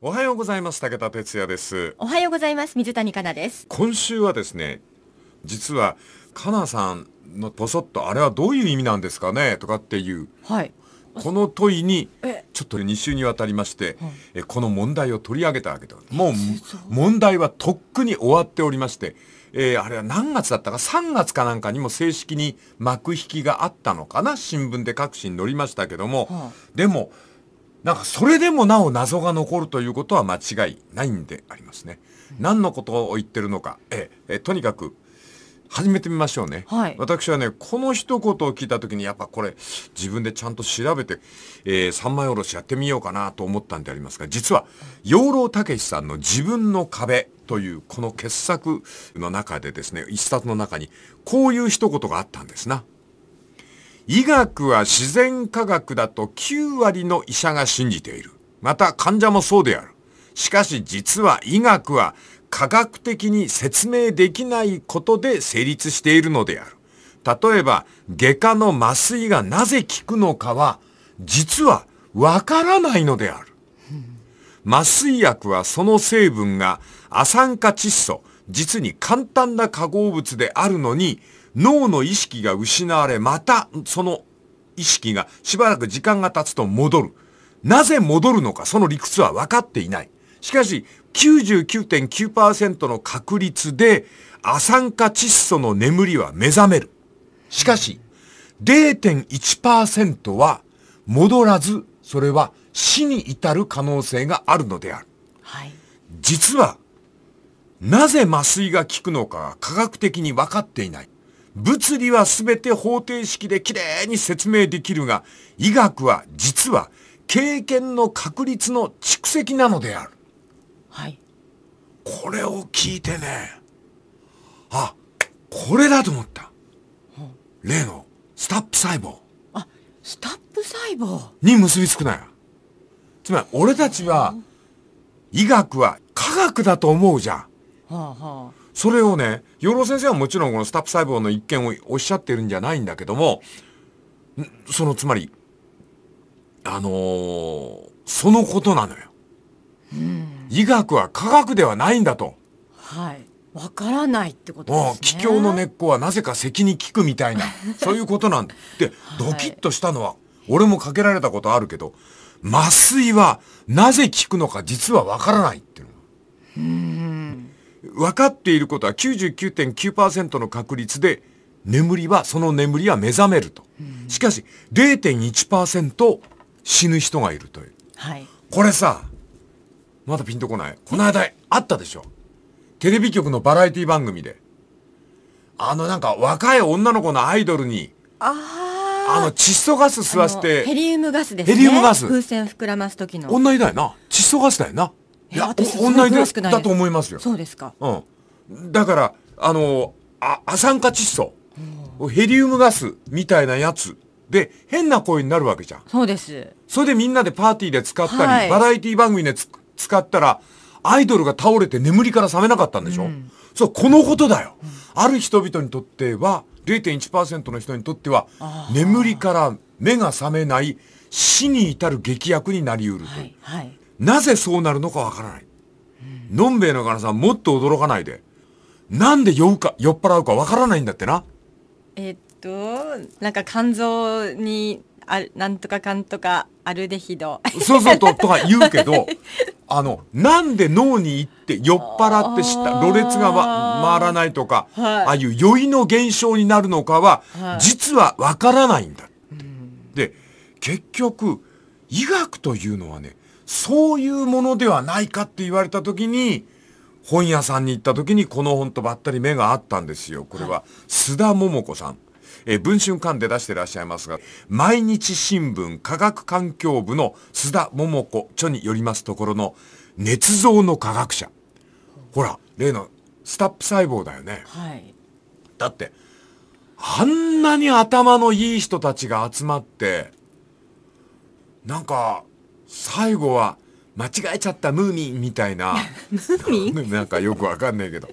おはようございます。武田哲也です。おはようございます。水谷香奈です。今週はですね実は香奈さんのポソッとあれはどういう意味なんですかね？とかっていうはい。この問いにえ。ちょっと2週にわたりまして、はい。えこの問題を取り上げたわけでもう問題はとっくに終わっておりまして、えーあれは何月だったか？3月かなんかにも正式に幕引きがあったのかな？新聞で各紙に載りましたけども、はでもなんかそれでもなお謎が残るということは間違いないんでありますね。何のことを言ってるのか、えええとにかく始めてみましょうね。はい私はねこの一言を聞いた時にやっぱこれ自分でちゃんと調べて、えー、三枚おろしやってみようかなと思ったんでありますが実は養老孟司さんの「自分の壁」というこの傑作の中でですね一冊の中にこういう一言があったんですな。医学は自然科学だと9割の医者が信じている。また患者もそうである。しかし実は医学は科学的に説明できないことで成立しているのである。例えば外科の麻酔がなぜ効くのかは実はわからないのである。麻酔薬はその成分がア酸化窒素、実に簡単な化合物であるのに、脳の意識が失われ、またその意識がしばらく時間が経つと戻る。なぜ戻るのか、その理屈は分かっていない。しかし、99.9%の確率で、ア酸化窒素の眠りは目覚める。しかし、0.1%は戻らず、それは死に至る可能性があるのである。はい実は、なぜ麻酔が効くのか科学的に分かっていない。物理は全て方程式できれいに説明できるが、医学は実は経験の確率の蓄積なのである。はいこれを聞いてね、あ、これだと思った。例のスタップ細胞あスタップ細胞？に結びつくなよ。つまり俺たちは医学は科学だと思うじゃん。はあはそれをね、養老先生はもちろんこのスタップ細胞の一見をおっしゃってるんじゃないんだけども、んそのつまり、あのーそのことなのよ。医学は科学ではないんだと。あはいわからないってことうんですね気境の根っこはなぜか咳に効くみたいな、そういうことなんだ。で、はいドキッとしたのは、俺もかけられたことあるけど、麻酔はなぜ効くのか実はわからないっていうの。分かっていることは99.9%の確率で眠りはその眠りは目覚めると。しかし0.1%死ぬ人がいるという。はいこれさ、まだピンとこない。この間あったでしょ。テレビ局のバラエティ番組で。あのなんか若い女の子のアイドルに、ああの窒素ガス吸わせあのヘて、リウムガスですねヘリウムガス風船膨らます時の同じだよな。窒素ガスだよな。え私お同じだそんな詳しくないです。だと思いますよ。そうですか。うん。だから、あの、あ、ア酸化窒素、ヘリウムガスみたいなやつで変な声になるわけじゃん。そうです。それでみんなでパーティーで使ったり、はい。バラエティ番組でつ使ったら、アイドルが倒れて眠りから覚めなかったんでしょ、そう、このことだよ。ある人々にとっては、0.1%の人にとっては、眠りから目が覚めない死に至る劇薬になりうるという。はいはいなぜそうなるのかわからない。のんべえのからさんもっと驚かないで。なんで酔うか、酔っ払うかわからないんだってな。えっとなんか肝臓にあるなんとかかんとかアルデヒドそうそうと、とか言うけど、あの、なんで脳に行って酔っ払ってした、あーろれつが、ま、回らないとか、はいああいう酔いの現象になるのかは、はい実はわからないんだ。で、結局、医学というのはね、そういうものではないかって言われた時に、本屋さんに行った時にこの本とばったり目があったんですよ。これは、須田桃子さん。えー文春館で出してらっしゃいますが、毎日新聞科学環境部の須田桃子著によりますところの、捏造の科学者。ほら、例のスタップ細胞だよね。はいだって、あんなに頭のいい人たちが集まって、なんか、最後は、間違えちゃったムーミンみたいな、ムーミン？なんかよくわかんないけど。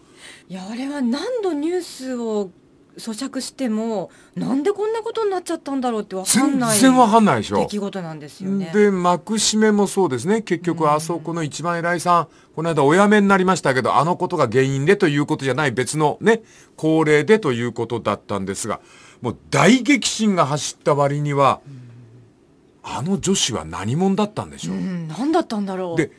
いやあれは何度ニュースを咀嚼してもなんでこんなことになっちゃったんだろうってわかんない全然わかんないでしょ。出来事なんですよね。で幕締めもそうですね。結局あそこの一番偉いさんこの間お辞めになりましたけどあのことが原因でということじゃない別のね高齢でということだったんですがもう大激震が走った割にはあの女子は何者だったんでしょう、うん、何だったんだろう？で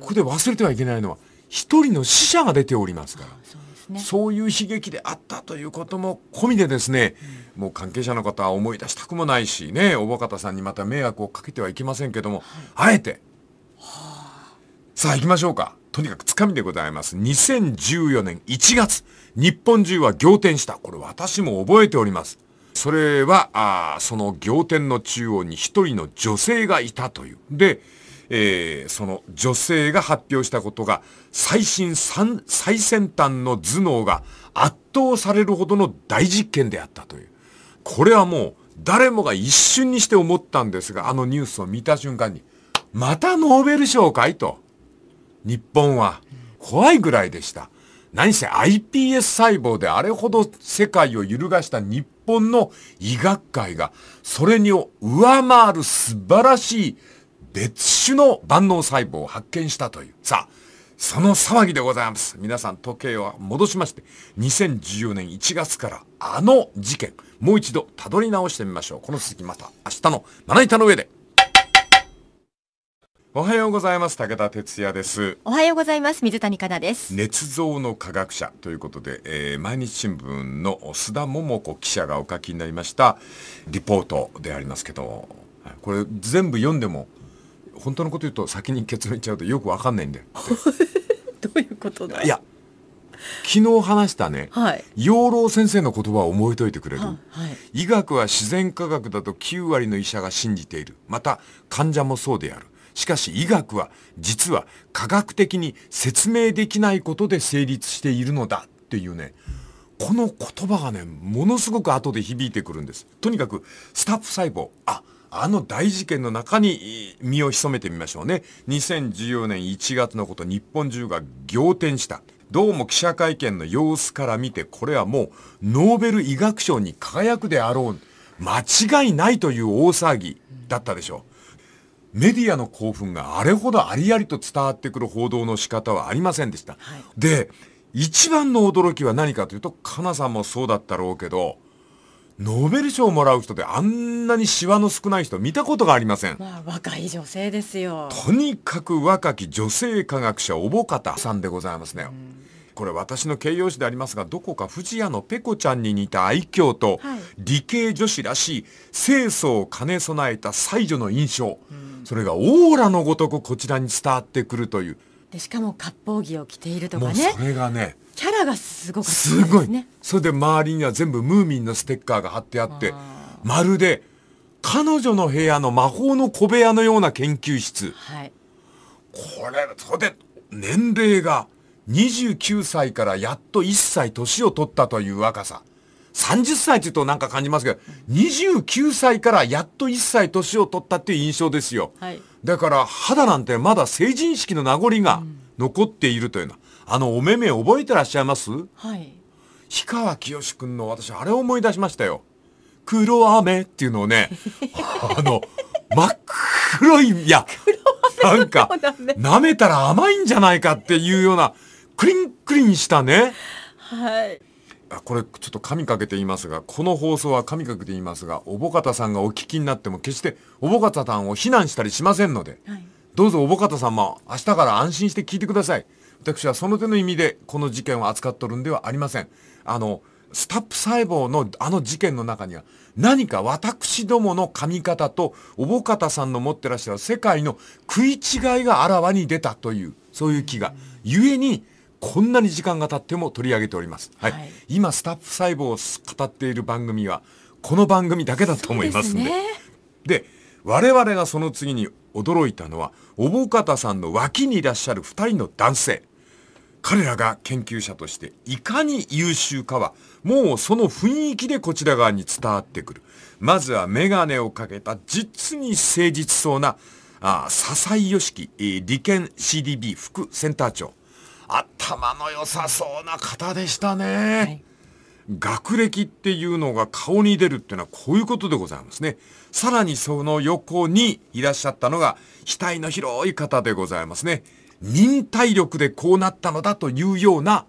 ここで忘れてはいけないのは一人の死者が出ておりますからそうですね。そういう悲劇であったということも込みでですね、もう関係者の方は思い出したくもないしね、おばかたさんにまた迷惑をかけてはいけませんけども、あえて、さあ行きましょうか。とにかくつかみでございます。2014年1月、日本中は仰天した。これ私も覚えております。それは、あその仰天の中央に一人の女性がいたという。で、えーその女性が発表したことが最新最最先端の頭脳が圧倒されるほどの大実験であったという。これはもう誰もが一瞬にして思ったんですが、あのニュースを見た瞬間に、またノーベル賞かいと。日本は怖いぐらいでした。何せ iPS 細胞であれほど世界を揺るがした日本の医学界がそれにを上回る素晴らしい別種の万能細胞を発見したという。さあ、その騒ぎでございます。皆さん時計を戻しまして、2014年1月からあの事件、もう一度たどり直してみましょう。この続きまた明日のまな板の上で。おはようございます。武田哲也です。おはようございます水谷香奈です。捏造の科学者ということで、えー毎日新聞の須田桃子記者がお書きになりましたリポートでありますけど、はいこれ全部読んでも本当のこと言うと先に結論言っちゃうとよくわかんないんで。どういうことだ？いや、昨日話したね、はい。養老先生の言葉を覚えといてくれる。ははい。医学は自然科学だと9割の医者が信じている。また患者もそうである。しかし医学は実は科学的に説明できないことで成立しているのだっていうね、この言葉がね、ものすごく後で響いてくるんです。とにかくスタッフ細胞、あ、あの大事件の中に身を潜めてみましょうね。2014年1月のこと、日本中が仰天した。どうも記者会見の様子から見て、これはもうノーベル医学賞に輝くであろう。間違いないという大騒ぎだったでしょう。メディアの興奮があれほどありありと伝わってくる報道の仕方はありませんでした。はいで、一番の驚きは何かというと、かなさんもそうだったろうけど、ノーベル賞をもらう人であんなにシワの少ない人見たことがありません。まあ若い女性ですよ。とにかく若き女性科学者、おぼかたさんでございますね。これ私の形容詞でありますが、どこか藤屋のペコちゃんに似た愛嬌と、はい。理系女子らしい清楚を兼ね備えた才女の印象、それがオーラのごとくこちらに伝わってくるという、でしかも割烹着を着ているともうかねそ。れがね、キャラがすごかったすごい、ですね。それで周りには全部ムーミンのステッカーが貼ってあってあまるで彼女の部屋の魔法の小部屋のような研究室。はい。これそれで年齢が29歳からやっと1歳年を取ったという若さ30歳って言うとなんか感じますけど29歳からやっと1歳年を取ったっていう印象ですよはい。だから肌なんてまだ成人式の名残が残っているというのはあのお目目覚えてらっしゃいます？はい。氷川きよし君の私あれを思い出しましたよ。黒飴っていうのをね、あの、真っ黒い、いや、なんか舐めたら甘いんじゃないかっていうような、クリンクリンしたね。はい。あこれちょっと神かけて言いますが、この放送は神かけて言いますが、おぼかたさんがお聞きになっても決しておぼかたさんを非難したりしませんので、はい。どうぞおぼかたさんも明日から安心して聞いてください。私はその手の意味でこの事件を扱っとるんではありません。あの、スタップ細胞のあの事件の中には何か私どもの髪型とおぼかたさんの持ってらっしゃる世界の食い違いがあらわに出たという、そういう気が。故に、こんなに時間が経っても取り上げております。はい。はい今、スタップ細胞を語っている番組は、この番組だけだと思いますんで。ですねで我々がその次に驚いたのはおぼかたさんの脇にいらっしゃる2人の男性彼らが研究者としていかに優秀かはもうその雰囲気でこちら側に伝わってくるまずは眼鏡をかけた実に誠実そうなあ笹井良樹、えー理研 CDB 副センター長頭の良さそうな方でしたね、はい。学歴っていうのが顔に出るっていうのはこういうことでございますね。さらにその横にいらっしゃったのが額の広い方でございますね。忍耐力でこうなったのだというような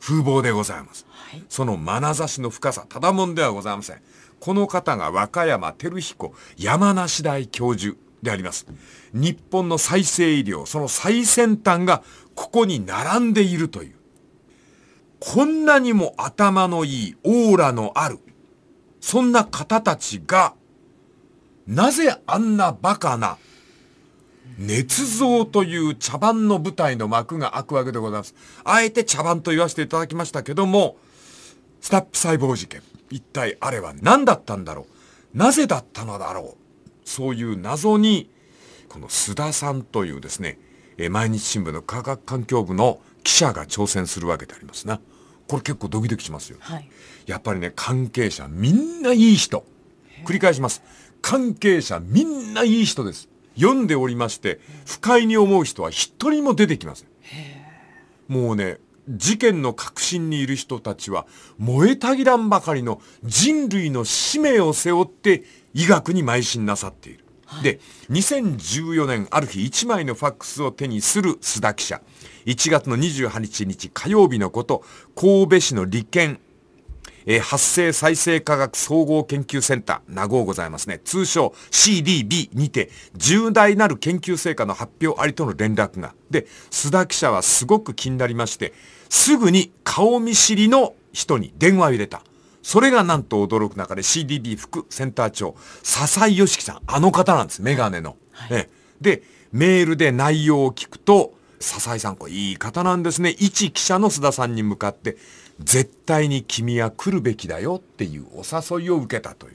風貌でございます。はい、その眼差しの深さ、ただもんではございません。この方が和歌山照彦山梨大教授であります。日本の再生医療、その最先端がここに並んでいるという。こんなにも頭のいいオーラのある、そんな方たちが、なぜあんなバカな、捏造という茶番の舞台の幕が開くわけでございます。あえて茶番と言わせていただきましたけども、スタップ細胞事件。一体あれは何だったんだろうなぜだったのだろうそういう謎に、この須田さんというですね、毎日新聞の科学環境部の記者が挑戦するわけでありますな。これ結構ドキドキしますよ。はい、やっぱりね、関係者みんないい人。繰り返します。関係者みんないい人です。読んでおりまして、不快に思う人は一人も出てきません。もうね、事件の核心にいる人たちは燃えたぎらんばかりの人類の使命を背負って医学に邁進なさっている。で、2014年ある日1枚のファックスを手にする須田記者。1月の28日火曜日のこと、神戸市の利権、えー、発生再生科学総合研究センター、名号ございますね。通称 CDB にて、重大なる研究成果の発表ありとの連絡が。で、須田記者はすごく気になりまして、すぐに顔見知りの人に電話を入れた。それがなんと驚く中で CDB 副センター長、笹井良樹さん、あの方なんです、メガネの。はい、で、メールで内容を聞くと、笹井さん、これいい方なんですね。一記者の須田さんに向かって、絶対に君は来るべきだよっていうお誘いを受けたという。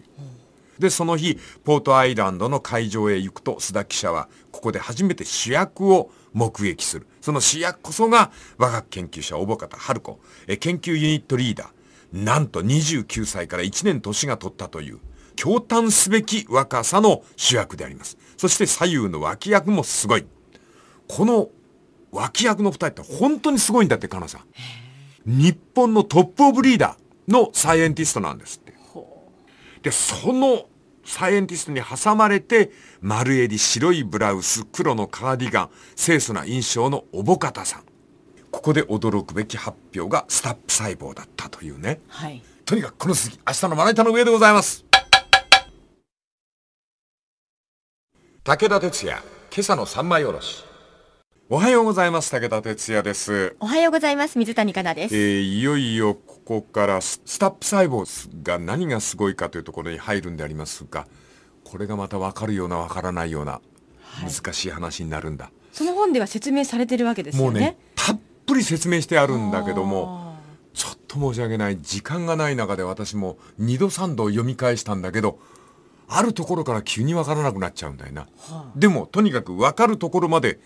で、その日、ポートアイランドの会場へ行くと、須田記者は、ここで初めて主役を目撃する。その主役こそが、我が研究者、小保方春子、え研究ユニットリーダー。なんと29歳から1年年が取ったという、驚嘆すべき若さの主役であります。そして左右の脇役もすごい。この脇役の二人って本当にすごいんだって、かなさん。日本のトップオブリーダーのサイエンティストなんですって。で、そのサイエンティストに挟まれて、丸襟白いブラウス、黒のカーディガン、清楚な印象のおぼかたさん。ここで驚くべき発表がスタップ細胞だったというね。はい。とにかくこの続き、明日のまな板の上でございます。武田鉄矢、今朝の三枚おろし。おはようございます。武田哲也です。おはようございます。水谷香奈です。えー、いよいよここからスタップ細胞が何がすごいかというところに入るんでありますが、これがまた分かるような分からないような難しい話になるんだ。はい、その本では説明されてるわけですよね。もうね、たっぷり説明してあるんだけども、ちょっと申し訳ない。時間がない中で私も2度3度読み返したんだけど、あるところから急に分からなくなっちゃうんだよな。はあ、でも、とにかく分かるところまで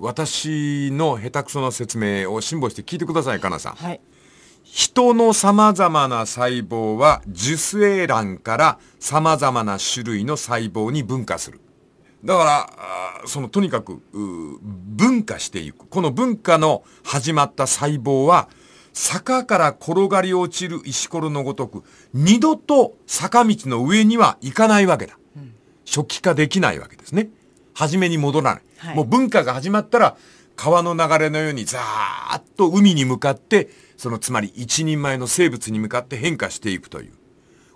私の下手くそな説明を辛抱して聞いてください、かなさん。はい。人の様々な細胞は受精卵から様々な種類の細胞に分化する。だから、そのとにかく分化していく。この分化の始まった細胞は坂から転がり落ちる石ころのごとく二度と坂道の上には行かないわけだ。うん、初期化できないわけですね。初めに戻らない。はい、もう文化が始まったら、川の流れのようにザーッと海に向かって、そのつまり一人前の生物に向かって変化していくという。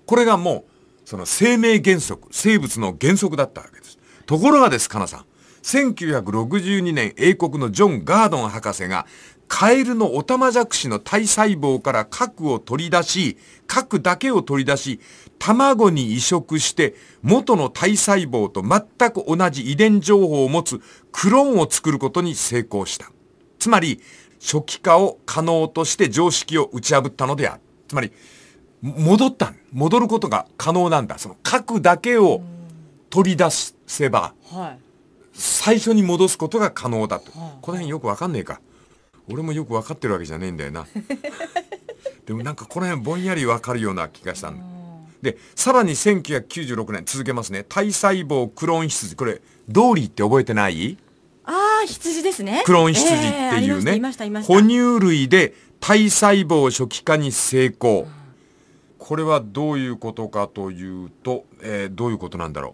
これがもう、その生命原則、生物の原則だったわけです。ところがです、かなさん。1962年英国のジョン・ガードン博士がカエルのオタマジャクシの体細胞から核を取り出し、核だけを取り出し、卵に移植して元の体細胞と全く同じ遺伝情報を持つクローンを作ることに成功した。つまり、初期化を可能として常識を打ち破ったのである。つまり、戻った。戻ることが可能なんだ。その核だけを取り出せば、はい最初に戻すことが可能だと。この辺よくわかんねえか。俺もよく分かってるわけじゃねえんだよな。でもなんかこの辺ぼんやり分かるような気がしたん。でさらに1996年続けますね。体細胞クローン羊これドーリーって覚えてない？ああ羊ですね。クローン羊っていうね、えー、哺乳類で体細胞初期化に成功、これはどういうことかというと、えー、どういうことなんだろう。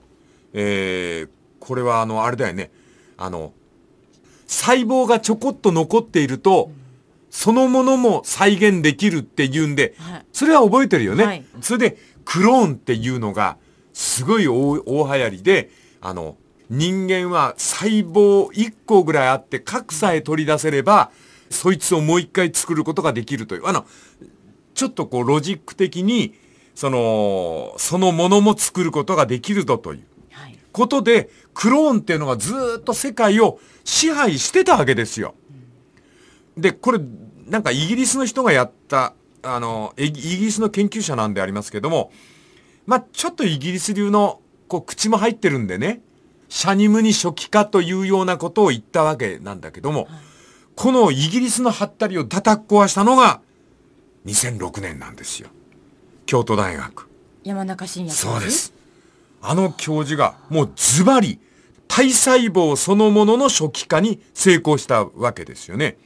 えー、これはあの、あれだよね。あの、細胞がちょこっと残っていると、うんそのものも再現できるっていうんで、はい、それは覚えてるよね。はい、それで、クローンっていうのが、すごい大大流行りで、あの、人間は細胞1個ぐらいあって核さえ取り出せれば、そいつをもう一回作ることができるという。あの、ちょっとこうロジック的に、その、そのものも作ることができるぞという。ことで、クローンっていうのがずっと世界を支配してたわけですよ。で、これ、なんかイギリスの人がやった、あの、イギリスの研究者なんでありますけども、まあ、ちょっとイギリス流の、こう、口も入ってるんでね、シャニムニ初期化というようなことを言ったわけなんだけども、はい、このイギリスのハったりを叩く壊したのが、2006年なんですよ。京都大学。山中伸也そうです。あの教授が、もうズバリ、体細胞そのものの初期化に成功したわけですよね。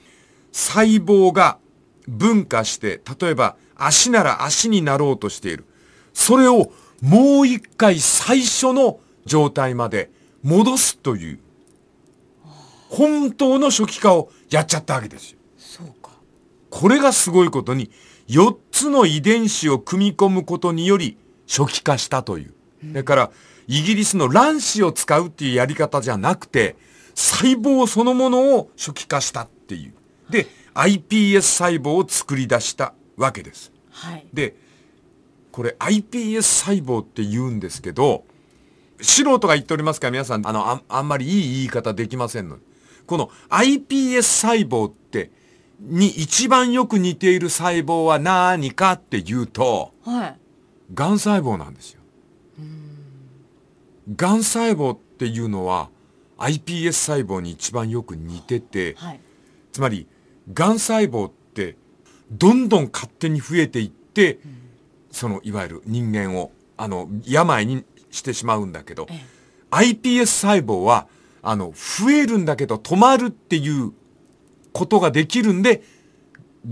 細胞が分化して、例えば足なら足になろうとしている。それをもう一回最初の状態まで戻すという、本当の初期化をやっちゃったわけですよ。そうか。これがすごいことに、4つの遺伝子を組み込むことにより初期化したという。だから、イギリスの卵子を使うっていうやり方じゃなくて、細胞そのものを初期化したっていう。で、iPS 細胞を作り出したわけです。はい、で、これ iPS 細胞って言うんですけど、素人が言っておりますから皆さん、あの、ああんまりいい言い方できませんの。この iPS 細胞って、に一番よく似ている細胞は何かっていうと、はい。がん細胞なんですよ。がん細胞っていうのは iPS 細胞に一番よく似てて、はい、つまりがん細胞ってどんどん勝手に増えていって、うん、そのいわゆる人間をあの病にしてしまうんだけど、ええ、iPS 細胞はあの増えるんだけど止まるっていうことができるんで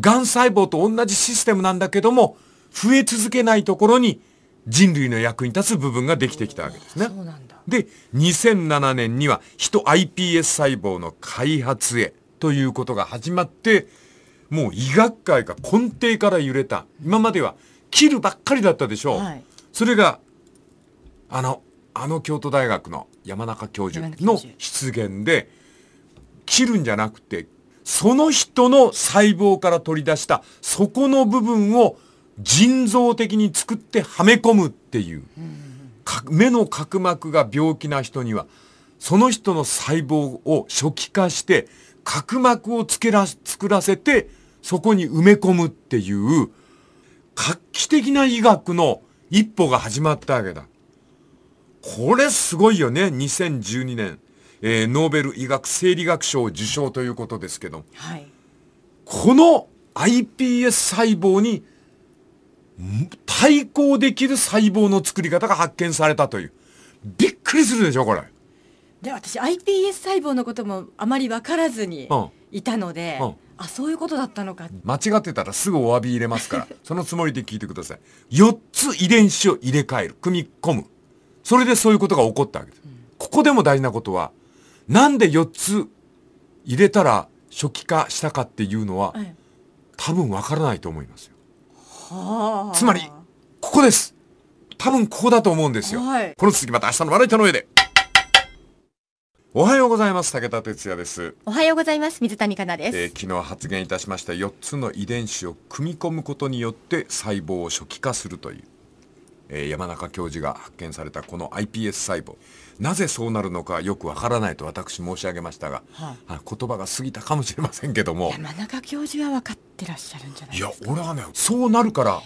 がん細胞と同じシステムなんだけども増え続けないところに人類の役に立つ部分ができてきたわけですね。で2007年には人 iPS 細胞の開発へということが始まってもう医学界が根底から揺れた。今までは切るばっかりだったでしょう、はい、それがあのあの京都大学の山中教授の出現で切るんじゃなくてその人の細胞から取り出したそこの部分を人造的に作ってはめ込むっていう、目の角膜が病気な人にはその人の細胞を初期化して角膜をつけら作らせてそこに埋め込むっていう画期的な医学の一歩が始まったわけだ。これすごいよね。2012年、えー、ノーベル医学生理学賞受賞ということですけど、はい、この iPS 細胞に対抗できる細胞の作り方が発見されたという。びっくりするでしょ、これ。で、私 iPS 細胞のこともあまり分からずにいたので、うんうん、あ、そういうことだったのか。間違ってたらすぐお詫び入れますから、そのつもりで聞いてください。4つ遺伝子を入れ替える、組み込む。それでそういうことが起こったわけです。うん、ここでも大事なことは、なんで4つ入れたら初期化したかっていうのは、はい、多分わからないと思いますよ。つまり、ここです。多分ここだと思うんですよ。はい、この続きまた明日のまな板の上で。おはようございます。武田哲也です。おはようございます。水谷香奈です、えー、昨日発言いたしました4つの遺伝子を組み込むことによって細胞を初期化するという、えー、山中教授が発見されたこの iPS 細胞。なぜそうなるのかよくわからないと私申し上げましたが、はあ、言葉が過ぎたかもしれませんけども。山中教授は分かってらっしゃるんじゃないですか？いや俺はねそうなるから。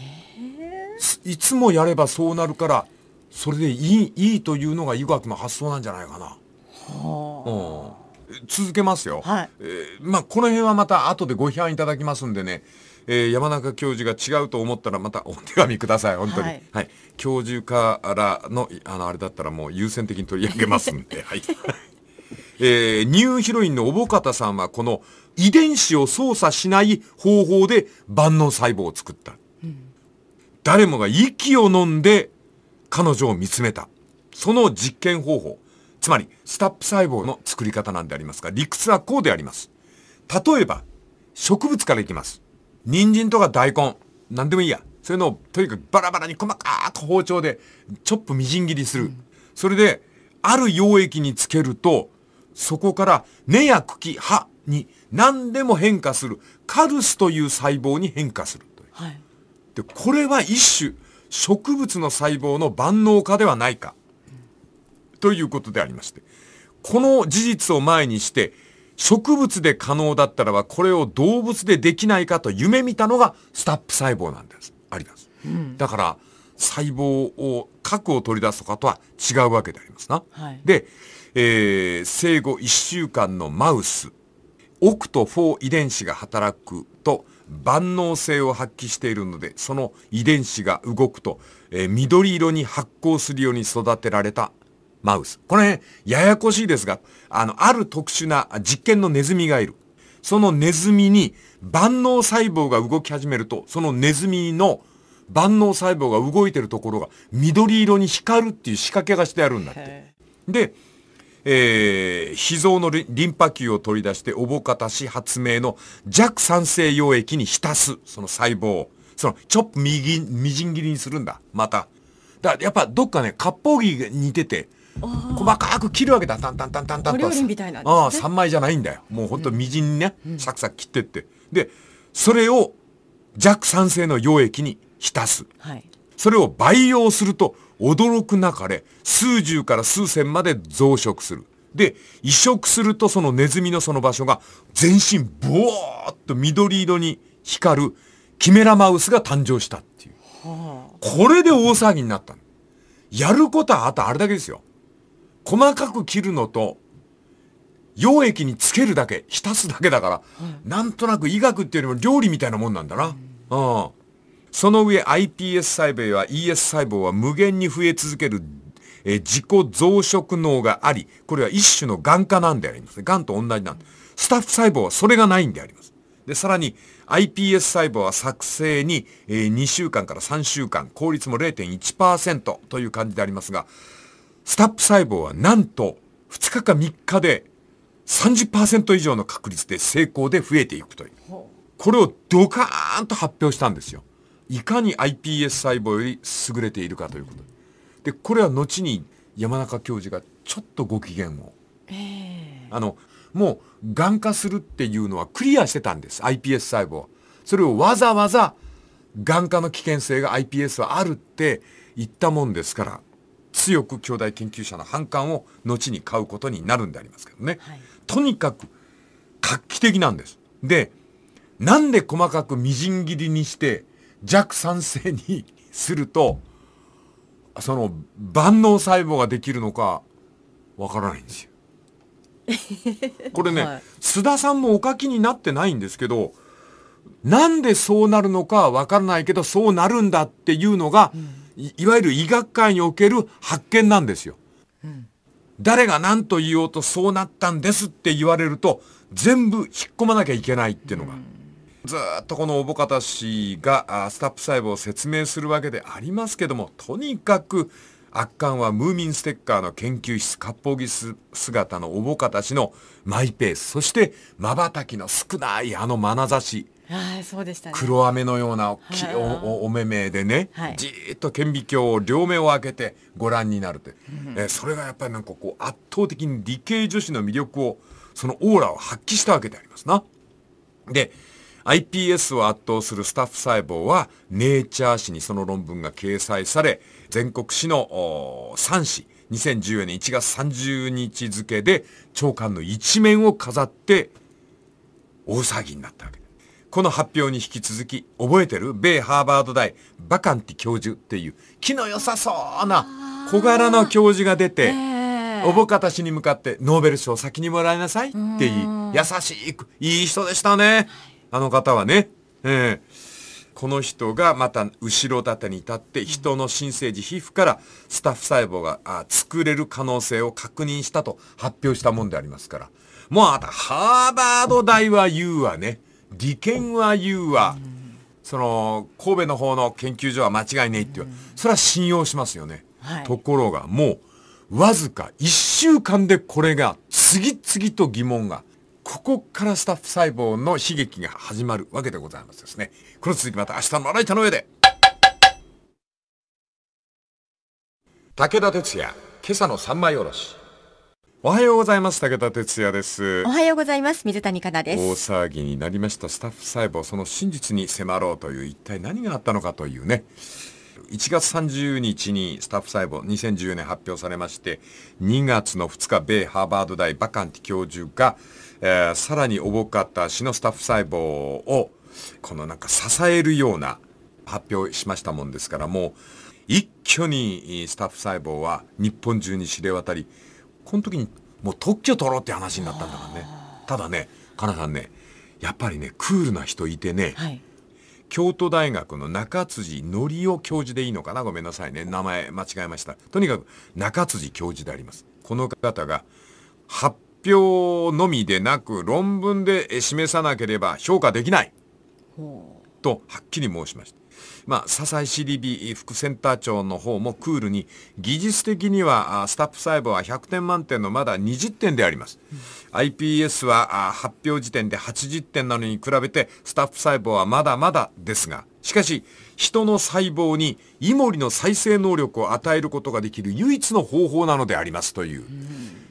いつもやればそうなるからそれでいいいいというのが医学の発想なんじゃないかな。はあ、うん、続けますよ、はい。えー、まあこの辺はまた後でご批判いただきますんでねえー、山中教授が違うと思ったらまたお手紙ください本当に、はい、はい、教授からのあのあれだったらもう優先的に取り上げますんで、はい、えー、ニューヒロインの小保方さんはこの遺伝子を操作しない方法で万能細胞を作った、うん、誰もが息を飲んで彼女を見つめた。その実験方法。つまり、スタップ細胞の作り方なんでありますが、理屈はこうであります。例えば、植物からいきます。人参とか大根、何でもいいや。そういうのをとにかくバラバラに細かく包丁でチョップみじん切りする。うん、それで、ある溶液につけると、そこから根や茎、葉に何でも変化するカルスという細胞に変化するという。はい、で、これは一種植物の細胞の万能化ではないか。うん、ということでありまして。この事実を前にして、植物で可能だったらばこれを動物でできないかと夢見たのがスタップ細胞なんです。あります。うん、だから細胞を核を取り出すとかとは違うわけでありますな。はい、で、えー、生後1週間のマウスオクト4遺伝子が働くと万能性を発揮しているのでその遺伝子が動くと、えー、緑色に発光するように育てられたマウス。この辺、ややこしいですが、あの、ある特殊な実験のネズミがいる。そのネズミに万能細胞が動き始めると、そのネズミの万能細胞が動いてるところが緑色に光るっていう仕掛けがしてあるんだって。で、えー、脾臓のリンパ球を取り出しておぼかたし発明の弱酸性溶液に浸す、その細胞を。その、チョップみみじん切りにするんだ。また。だからやっぱどっかね、割烹着が似てて、細かく切るわけだ。タンタンタンタンタンと。お料理みたいな、ね、ああ、3枚じゃないんだよ。もうほんとみじんにね、うん、サクサク切ってって。で、それを弱酸性の溶液に浸す。はい、それを培養すると驚くなかれ数十から数千まで増殖する。で、移植するとそのネズミのその場所が全身ボーっと緑色に光るキメラマウスが誕生したっていう。はあ、これで大騒ぎになったやることはあとあれだけですよ。細かく切るのと、溶液につけるだけ、浸すだけだから、うん、なんとなく医学っていうよりも料理みたいなもんなんだな。うん、うんその上 iPS 細胞や ES 細胞は無限に増え続ける、え自己増殖能があり、これは一種の癌化なんであります。癌と同じなんスタッフ細胞はそれがないんであります。で、さらに iPS 細胞は作成に、えー、2週間から3週間、効率も0.1%という感じでありますが、スタップ細胞はなんと2日か3日で30%以上の確率で成功で増えていくという。これをドカーンと発表したんですよ。いかに iPS 細胞より優れているかということ。でこれは後に山中教授がちょっとご機嫌を、えー、あのもうがん化するっていうのはクリアしてたんです iPS 細胞それをわざわざがん化の危険性が iPS はあるって言ったもんですから強く兄弟研究者の反感を後に買うことになるんでありますけどね、はい、とにかく画期的なんです。でなんで細かくみじん切りにして弱酸性にするとその万能細胞ができるのかわからないんですよ。これね、はい、須田さんもお書きになってないんですけどなんでそうなるのかわからないけどそうなるんだっていうのが、うん、いいわゆる医学界における発見なんですよ。うん、誰が何と言おうとそうなったんですって言われると全部引っ込まなきゃいけないっていうのが。うんずっとこのおぼかた氏がスタップ細胞を説明するわけでありますけどもとにかく圧巻はムーミンステッカーの研究室割烹着姿のおぼかた氏のマイペースそしてまばたきの少ないあの眼差しあそうでしたね、黒飴のような大きいお目目でね、はい、じーっと顕微鏡を両目を開けてご覧になるって、う。ん、えそれがやっぱりなんかこう圧倒的に理系女子の魅力をそのオーラを発揮したわけでありますな。で iPS を圧倒するスタッフ細胞はネイチャー誌にその論文が掲載され全国紙の3紙2014年1月30日付で長官の一面を飾って大騒ぎになったわけこの発表に引き続き覚えてる？米ハーバード大バカンティ教授っていう気の良さそうな小柄の教授が出て、おぼかた氏に向かってノーベル賞先にもらいなさいって言い優しくいい人でしたね。あの方はね。えー、この人がまた後ろ盾に立って人の新生児皮膚からスタッフ細胞があ作れる可能性を確認したと発表したもんでありますから。もうあたハーバード大は言うわね。利権は言うわ。その神戸の方の研究所は間違いねえっていう、それは信用しますよね、はい。ところがもうわずか1週間でこれが次々と疑問がここからスタッフ細胞の悲劇が始まるわけでございますですね。この続きまた明日のまな板の上で。武田鉄矢今朝の三枚おろしおはようございます。武田鉄矢です。おはようございます。水谷香奈で大す騒ぎになりました。スタッフ細胞その真実に迫ろうという一体何があったのかというね。1月30日にスタッフ細胞2014年発表されまして2月の2日米ハーバード大バカンティ教授が、えーさらにおぼかった死のスタッフ細胞をこのなんか支えるような発表しましたもんですからもう一挙にスタッフ細胞は日本中に知れ渡りこの時にもう特許取ろうって話になったんだからね。ただねかなさんねやっぱりねクールな人いてね、はい。京都大学の中辻則夫教授でいいのかな？ごめんなさいね。名前間違えました。とにかく中辻教授であります。この方が発表のみでなく論文でえ示さなければ評価できない。とはっきり申しました。まあ、笹井 CDB 副センター長の方もクールに技術的にはあスタッフ細胞は100点満点のまだ20点であります、iPS はあ発表時点で80点なのに比べてスタッフ細胞はまだまだですがしかし人の細胞にイモリの再生能力を与えることができる唯一の方法なのでありますという、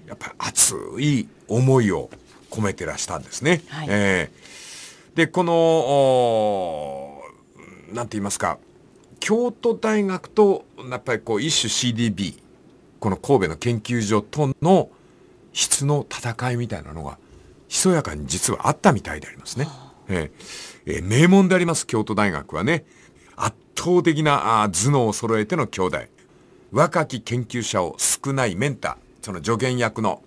やっぱり熱い思いを込めてらしたんですね。はい。えーでこのおーなんて言いますか京都大学とやっぱりこう一種 CDB この神戸の研究所との質の戦いみたいなのがひそやかに実はあったみたいでありますね。えーえー名門であります京都大学はね。圧倒的なあー頭脳を揃えての兄弟。若き研究者を少ないメンター。その助言役の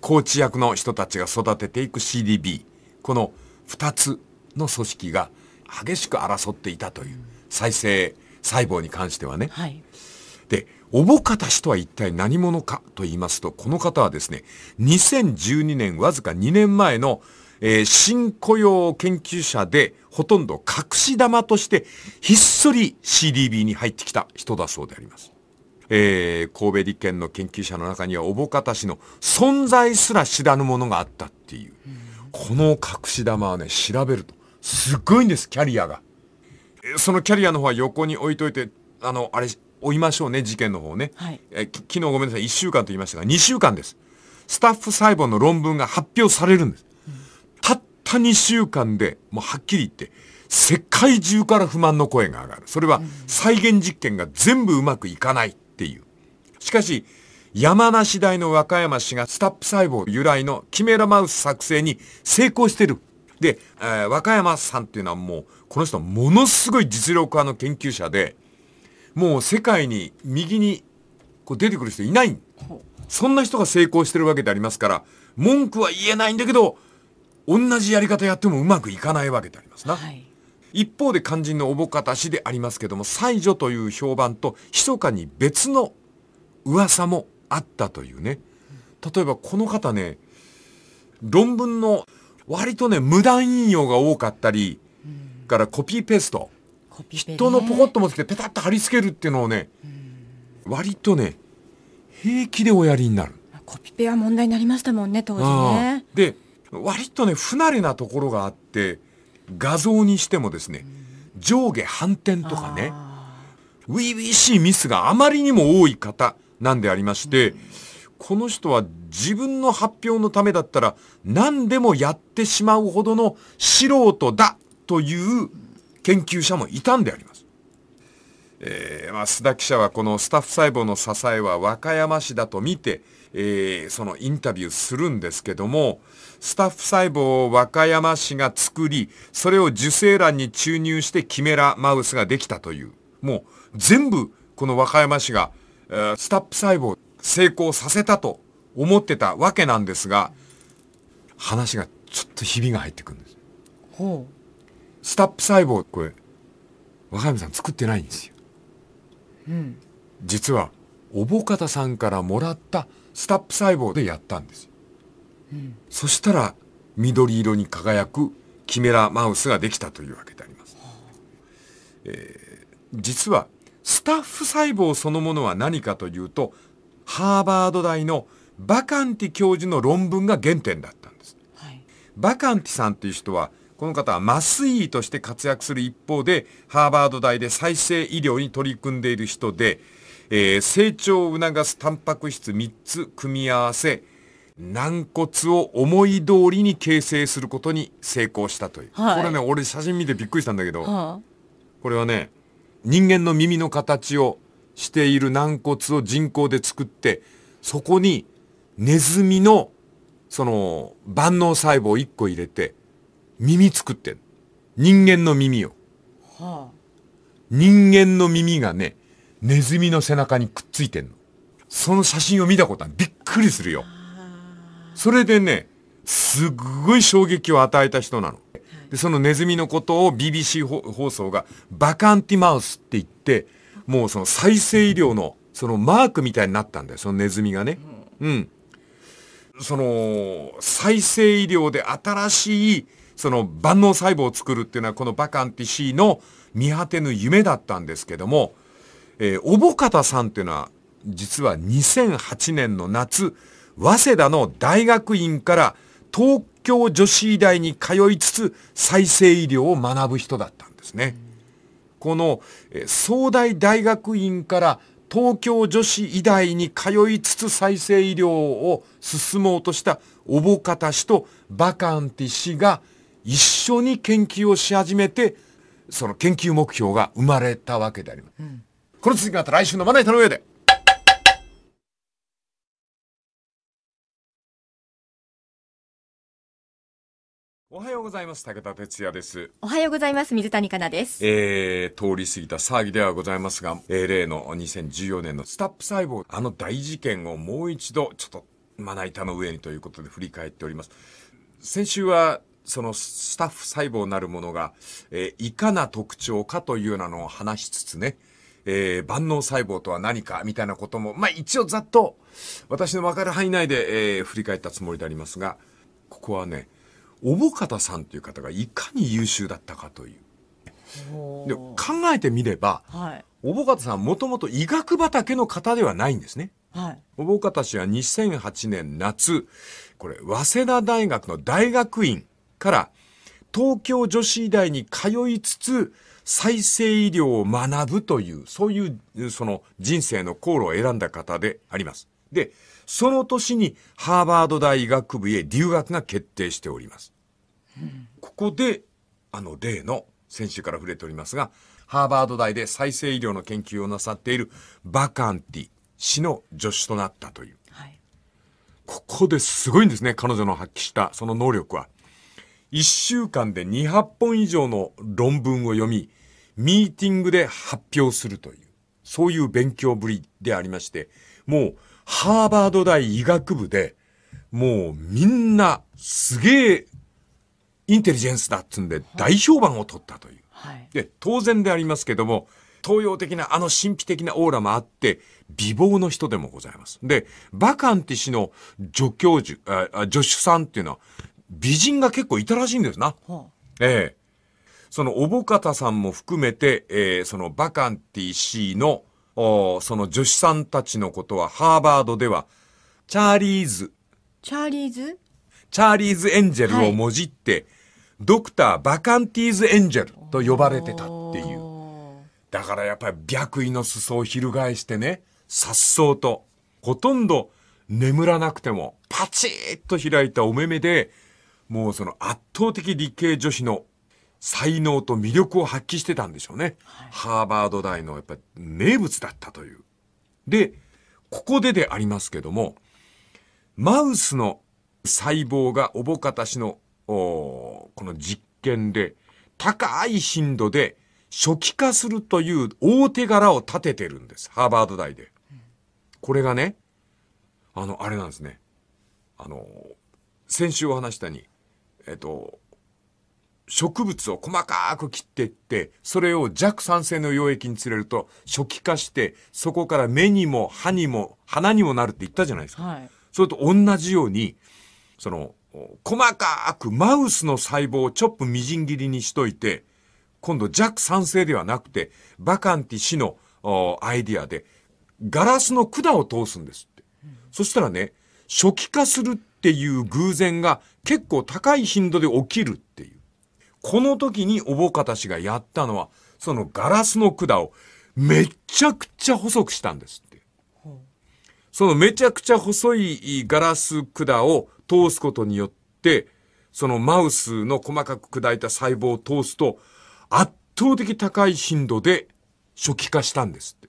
コーチ役の人たちが育てていく CDB この2つの組織が激しく争っていたという再生細胞に関してはね。はいで、おぼかた氏とは一体何者かと言いますと、この方はですね、2012年わずか2年前の、えー新雇用研究者でほとんど隠し玉としてひっそり CDB に入ってきた人だそうであります。えー神戸立憲の研究者の中にはおぼかた氏の存在すら知らぬものがあったっていう。この隠し玉はね、調べると、すっごいんです、キャリアが。えーそのキャリアの方は横に置いといて、あの、あれ、追いましょうね、事件の方ね。はいえ昨日ごめんなさい、1週間と言いましたが、2週間です。スタッフ細胞の論文が発表されるんです。たった2週間で、もうはっきり言って、世界中から不満の声が上がる。それは再現実験が全部うまくいかないっていう。しかし、山梨大の和歌山市がスタッフ細胞由来のキメラマウス作成に成功してる。で、えー和歌山さんっていうのはもう、この人はものすごい実力派の研究者で、もう世界に右にこう出てくる人いない。そんな人が成功してるわけでありますから、文句は言えないんだけど、同じやり方やってもうまくいかないわけでありますな。はい一方で肝心のおぼかた氏でありますけども、才女という評判と、密かに別の噂もあったというね。例えばこの方ね、論文の割とね、無断引用が多かったり、からコピーペースト。人のポコッと持ってきてペタッと貼り付けるっていうのをね、割とね、平気でおやりになる。コピペは問題になりましたもんね当時あね。あで割とね不慣れなところがあって画像にしてもですね上下反転とかね初々しいミスがあまりにも多い方なんでありまして、この人は自分の発表のためだったら何でもやってしまうほどの素人だという研究者もいたんであります。えーまあ、須田記者はこのスタッフ細胞の支えは和歌山市だと見て、えーそのインタビューするんですけどもスタッフ細胞を和歌山市が作りそれを受精卵に注入してキメラマウスができたというもう全部この和歌山市が、えースタッフ細胞成功させたと思ってたわけなんですが話がちょっとひびが入ってくるんです。ほスタップ細胞これ若山さん作ってないんですよ、実はおぼかたさんからもらったスタップ細胞でやったんですよ、そしたら緑色に輝くキメラマウスができたというわけであります。実はスタッフ細胞そのものは何かというとハーバード大のバカンティ教授の論文が原点だったんです。はい。バカンティさんという人はこの方は麻酔医として活躍する一方でハーバード大で再生医療に取り組んでいる人で、えー成長を促すタンパク質3つ組み合わせ軟骨を思い通りに形成することに成功したという、はいこれね俺写真見てびっくりしたんだけど、はこれはね人間の耳の形をしている軟骨を人工で作ってそこにネズミのその万能細胞を1個入れて耳作ってん人間の耳を。あ。は人間の耳がねネズミの背中にくっついてんの。その写真を見たことはびっくりするよ。それでねすっごい衝撃を与えた人なの。でそのネズミのことを BBC 放放送がバカンティマウスって言ってもうその再生医療のそのマークみたいになったんだよそのネズミがね。うん。その再生医療で新しいその万能細胞を作るっていうのはこのバカンティ C の見果てぬ夢だったんですけども、えー、おぼかたさんっていうのは実は2008年の夏早稲田の大学院から東京女子医大に通いつつ再生医療を学ぶ人だったんですね。この、えー総大大学院から東京女子医大に通いつつ再生医療を進もうとしたおぼかた氏とバカンティ氏が一緒に研究をし始めてその研究目標が生まれたわけであります。この続きがまた来週のまな板の上で。おはようございます。武田哲也です。おはようございます。水谷香奈です。えー、通り過ぎた騒ぎではございますが、えー例の2014年のスタップ細胞、あの大事件をもう一度、ちょっと、まな板の上にということで振り返っております。先週は、そのスタッフ細胞なるものが、えーいかな特徴かというようなのを話しつつね、えー万能細胞とは何かみたいなことも、まあ一応ざっと私の分かる範囲内で、えー振り返ったつもりでありますが、ここはね、おぼかたさんという方がいかに優秀だったかという。で考えてみれば、はい。おぼかたさんはもともと医学畑の方ではないんですね。はい。おぼかた氏は2008年夏、これ、早稲田大学の大学院から東京女子医大に通いつつ、再生医療を学ぶという、そういう、その人生の航路を選んだ方であります。で、その年にハーバード大医学部へ留学が決定しております。ここで、あの例の、先週から触れておりますが、ハーバード大で再生医療の研究をなさっているバカンティ氏の助手となったという。はい。ここですごいんですね、彼女の発揮したその能力は。1週間で200本以上の論文を読み、ミーティングで発表するという、そういう勉強ぶりでありまして、もう、ハーバード大医学部で、もうみんなすげえインテリジェンスだっつんで大評判を取ったという。はい。で、当然でありますけども、東洋的なあの神秘的なオーラもあって、美貌の人でもございます。で、バカンティ氏の助教授、ああ助手さんっていうのは、美人が結構いたらしいんですな。はええそのおぼかたさんも含めて、えーそのバカンティ氏の、おその助手さんたちのことは、ハーバードでは、チャーリーズ、チャーリーズ？チャーリーズエンジェルをもじって、ドクターバカンティーズエンジェルと呼ばれてたっていう。おだからやっぱり白衣の裾を翻してね、颯爽と、ほとんど眠らなくても、パチッと開いたお目目で、もうその圧倒的理系女子の才能と魅力を発揮してたんでしょうね。ハーバード大のやっぱり名物だったという。で、ここででありますけども、マウスの細胞がおぼかたしの、この実験で、高い頻度で初期化するという大手柄を立ててるんです。ハーバード大で。これがね、あの、あれなんですね。あの、先週お話したに、えっと、植物を細かく切っていって、それを弱酸性の溶液につれると初期化して、そこから目にも歯にも鼻にもなるって言ったじゃないですか。はい。それと同じように、その、細かくマウスの細胞をちょっとみじん切りにしといて、今度ジャック賛成ではなくて、バカンティ氏のおアイディアで、ガラスの管を通すんですって。そしたらね、初期化するっていう偶然が結構高い頻度で起きるっていう。この時におぼかた氏がやったのは、そのガラスの管をめちゃくちゃ細くしたんですって。そのめちゃくちゃ細いガラス管を通すことによって、そのマウスの細かく砕いた細胞を通すと、圧倒的高い頻度で初期化したんですって。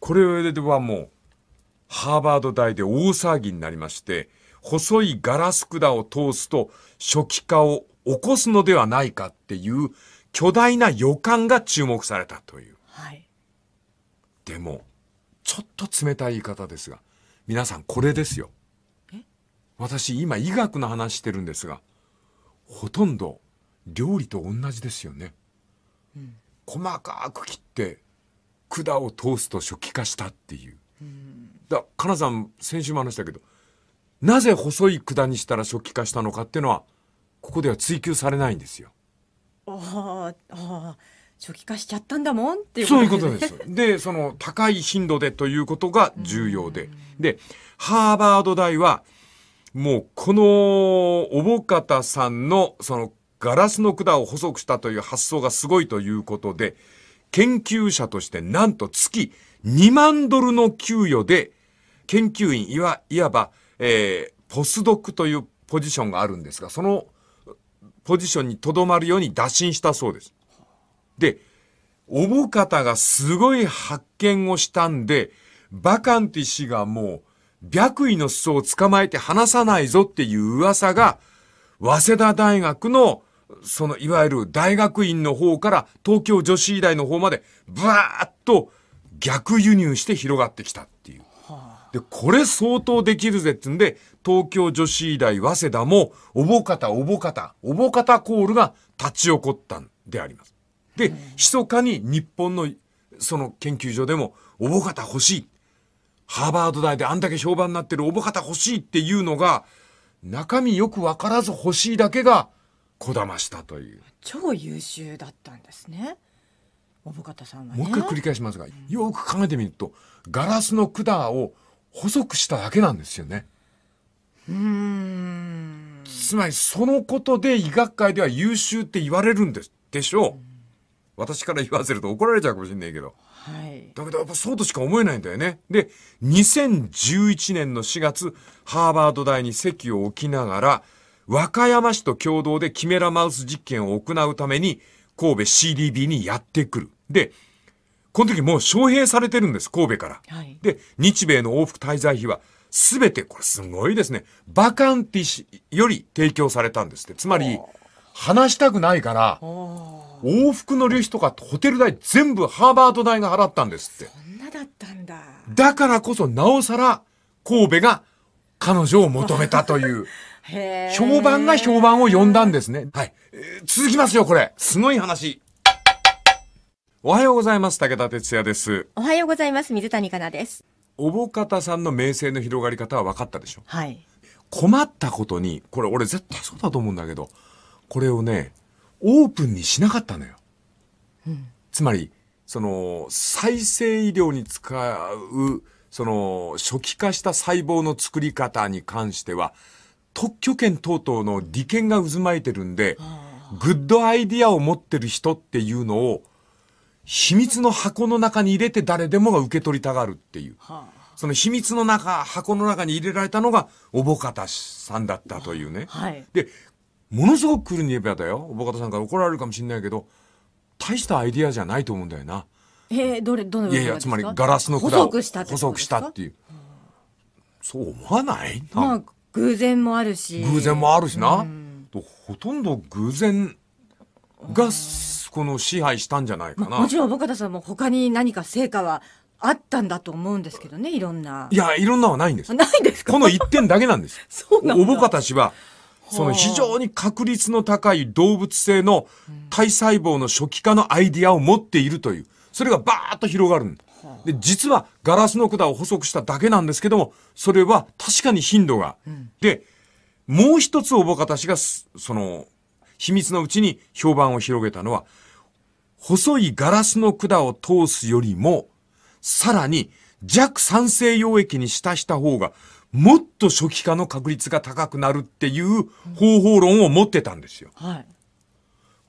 これではもう、ハーバード大で大騒ぎになりまして、細いガラス管を通すと初期化を起こすのではないかっていう巨大な予感が注目されたという。はい。でも、ちょっと冷たい言い方ですが、皆さんこれですよ。私今医学の話してるんですが、ほとんど料理と同じですよね。細かく切って管を通すと初期化したっていう。だ金さん先週も話したけど、なぜ細い管にしたら初期化したのかっていうのは、ここでは追求されないんですよ。ああ、初期化しちゃったんだもんっていうそういうことねです。で、その高い頻度でということが重要で。で、ハーバード大は、もうこのおぼかたさんのそのガラスの管を細くしたという発想がすごいということで、研究者としてなんと月2万ドルの給与で、研究員、いわ、いわば、えーポスドクというポジションがあるんですが、そのポジションにとどまるように打診したそうです。で、おぼかたがすごい発見をしたんで、バカンティ氏がもう、白衣の裾を捕まえて離さないぞっていう噂が、早稲田大学の、その、いわゆる大学院の方から東京女子医大の方まで、ブワーッと逆輸入して広がってきたっていう。で、これ相当できるぜってんで、東京女子医大早稲田も、おぼかたおぼかた、おぼかたコールが立ち起こったんであります。で、密かに日本のその研究所でも、おぼかた欲しい。ハーバード大であんだけ評判になってるおぼかた欲しいっていうのが、中身よくわからず欲しいだけが、こだましたという。超優秀だったんですね。おぼかたさんはね。もう一回繰り返しますが、よく考えてみると、ガラスの管を細くしただけなんですよね。うーん。つまりそのことで医学界では優秀って言われるんですでしょう。私から言わせると怒られちゃうかもしれないけど。はい。だけどやっぱそうとしか思えないんだよね。で、2011年の4月、ハーバード大に席を置きながら、和歌山市と共同でキメラマウス実験を行うために、神戸 CDB にやってくる。で、この時もう招聘されてるんです、神戸から。はい。で、日米の往復滞在費は、すべて、これすごいですね、バカンティ氏より提供されたんですって。つまり、話したくないから、往復の旅費とかホテル代全部ハーバード大が払ったんですって。こんなだったんだ。だからこそなおさら神戸が彼女を求めたという。評判が評判を呼んだんですね。はい。えー続きますよ、これ。すごい話。おはようございます。武田哲也です。おはようございます。水谷香奈です。おぼかたさんの名声の広がり方は分かったでしょ？はい。困ったことに、これ俺絶対そうだと思うんだけど、これをね、オープンにしなかったのよ。つまり、その、再生医療に使う、その、初期化した細胞の作り方に関しては、特許権等々の利権が渦巻いてるんで、グッドアイディアを持ってる人っていうのを、秘密の箱の中に入れて誰でもが受け取りたがるっていう。はその秘密の中、箱の中に入れられたのが、おぼかたさんだったというね。あ。はい。で、ものすごく来るに言えばだよ。おぼかたさんから怒られるかもしれないけど、大したアイディアじゃないと思うんだよな。えー、どれ、どのいやいや、つまりガラスの管を細くしたってことですか？細くしたっていう。そう思わない？な、まあ、偶然もあるし。偶然もあるしな。うんとほとんど偶然が、この支配したんじゃないかな。まあもちろん、おぼかたさんも他に何か成果はあったんだと思うんですけどね、いろんな。いや、いろんなのはないんです。ないですか？この一点だけなんです。そうなんだおぼかた氏は、その非常に確率の高い動物性の体細胞の初期化のアイディアを持っているという。それがバーッと広がるんだ。で、実はガラスの管を細くしただけなんですけども、それは確かに頻度が。で、もう一つおぼかた氏がす、その、秘密のうちに評判を広げたのは、細いガラスの管を通すよりも、さらに弱酸性溶液に浸した方が、もっと初期化の確率が高くなるっていう方法論を持ってたんですよ。はい。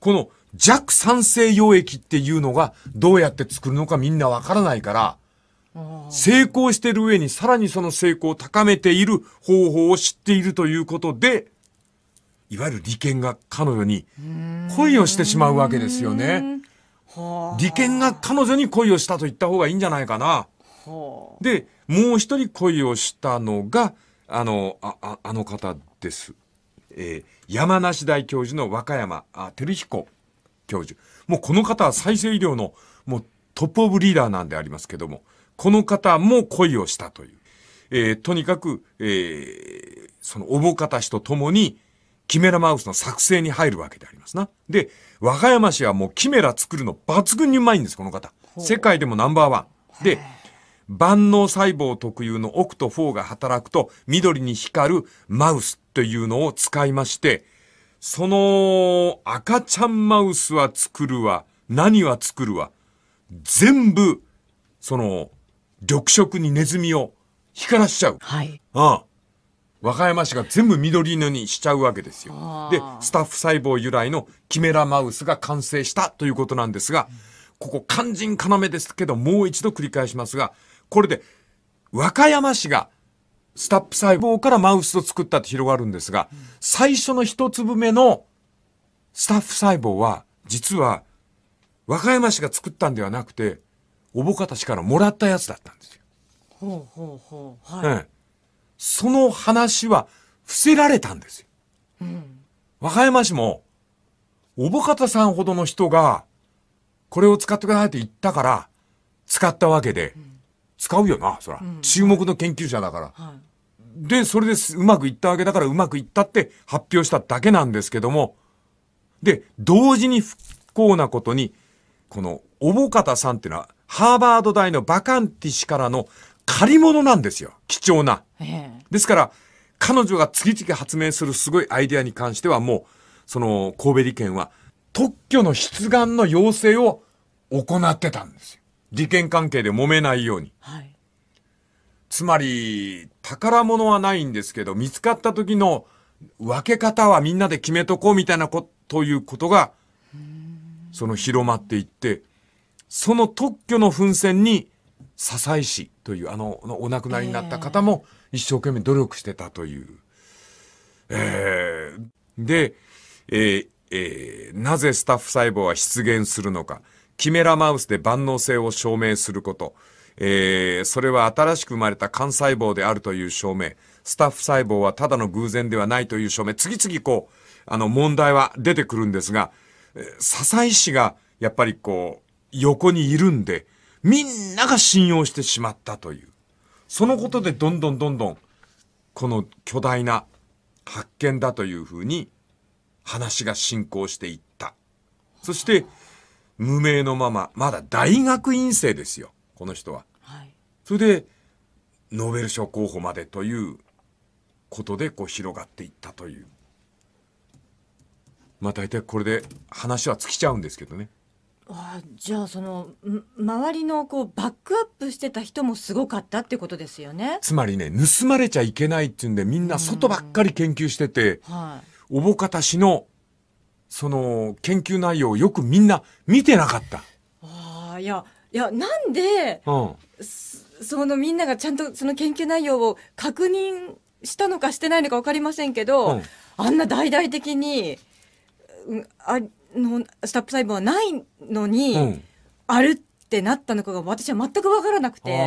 この弱酸性溶液っていうのがどうやって作るのかみんなわからないから、成功してる上にさらにその成功を高めている方法を知っているということで、いわゆる利権が彼女に恋をしてしまうわけですよね。は利権が彼女に恋をしたと言った方がいいんじゃないかな。で、もう一人恋をしたのが、あの、あ、ああの方です。えー山梨大教授の若山あ照彦教授。もうこの方は再生医療のもうトップオブリーダーなんでありますけども、この方も恋をしたという。えーとにかく、えーそのおぼかた氏と共に、キメラマウスの作成に入るわけでありますな。で、和歌山市はもうキメラ作るの抜群にうまいんです、この方。世界でもナンバーワン。で、万能細胞特有の奥と4が働くと緑に光るマウスというのを使いまして、その赤ちゃんマウスは作るわ、何は作るわ、全部、その、緑色にネズミを光らしちゃう。はい。ああ。和歌山市が全部緑色にしちゃうわけですよあ。でー、スタッフ細胞由来のキメラマウスが完成したということなんですが、ここ肝心要ですけど、もう一度繰り返しますが、これで、和歌山市がスタッフ細胞からマウスを作ったって広がるんですが、最初の一粒目のスタッフ細胞は、実は、和歌山市が作ったんではなくて、おぼかたちからもらったやつだったんですよ。ほうほうほう。はい。ええ、その話は伏せられたんですよ。和歌山市も、おぼかたさんほどの人が、これを使ってくださいって言ったから、使ったわけで、使うよな、そら。注目の研究者だから。はい。で、それですうまくいったわけだからうまくいったって発表しただけなんですけども、で、同時に不幸なことに、この、おぼかたさんっていうのは、ハーバード大のバカンティ氏からの借り物なんですよ。貴重な。ええ。ですから、彼女が次々発明するすごいアイデアに関してはもう、その神戸利権は特許の出願の要請を行ってたんですよ。利権関係で揉めないように。はい。つまり、宝物はないんですけど、見つかった時の分け方はみんなで決めとこうみたいなこと、いうことが、その広まっていって、その特許の奮戦に、笹井氏というあの、お亡くなりになった方も一生懸命努力してたという。えーで、えーえーなぜスタッフ細胞は出現するのか。キメラマウスで万能性を証明すること。えーそれは新しく生まれた幹細胞であるという証明。スタッフ細胞はただの偶然ではないという証明。次々こう、あの問題は出てくるんですが、えー笹井氏がやっぱりこう、横にいるんで、みんなが信用してしまったという。そのことでどんどんどんどん、この巨大な発見だというふうに話が進行していった。そして、無名のまま、まだ大学院生ですよ、この人は。はい。それで、ノーベル賞候補までということで、こう広がっていったという。まあ大体これで話は尽きちゃうんですけどね。あじゃあそのん周りのこうバックアップしてた人もすごかったってことですよね？つまりね、盗まれちゃいけないっていうんで、みんな外ばっかり研究してて、はおぼかた氏の、その、研究内容をよくみんな見てなかった。い。ああいやいやなんでうん。そのみんながちゃんとその研究内容を確認したのかしてないのか分かりませんけど、うんあんな大々的に、うん、あのスタップ細胞はないのに、うん。あるってなったのかが私は全く分からなくて。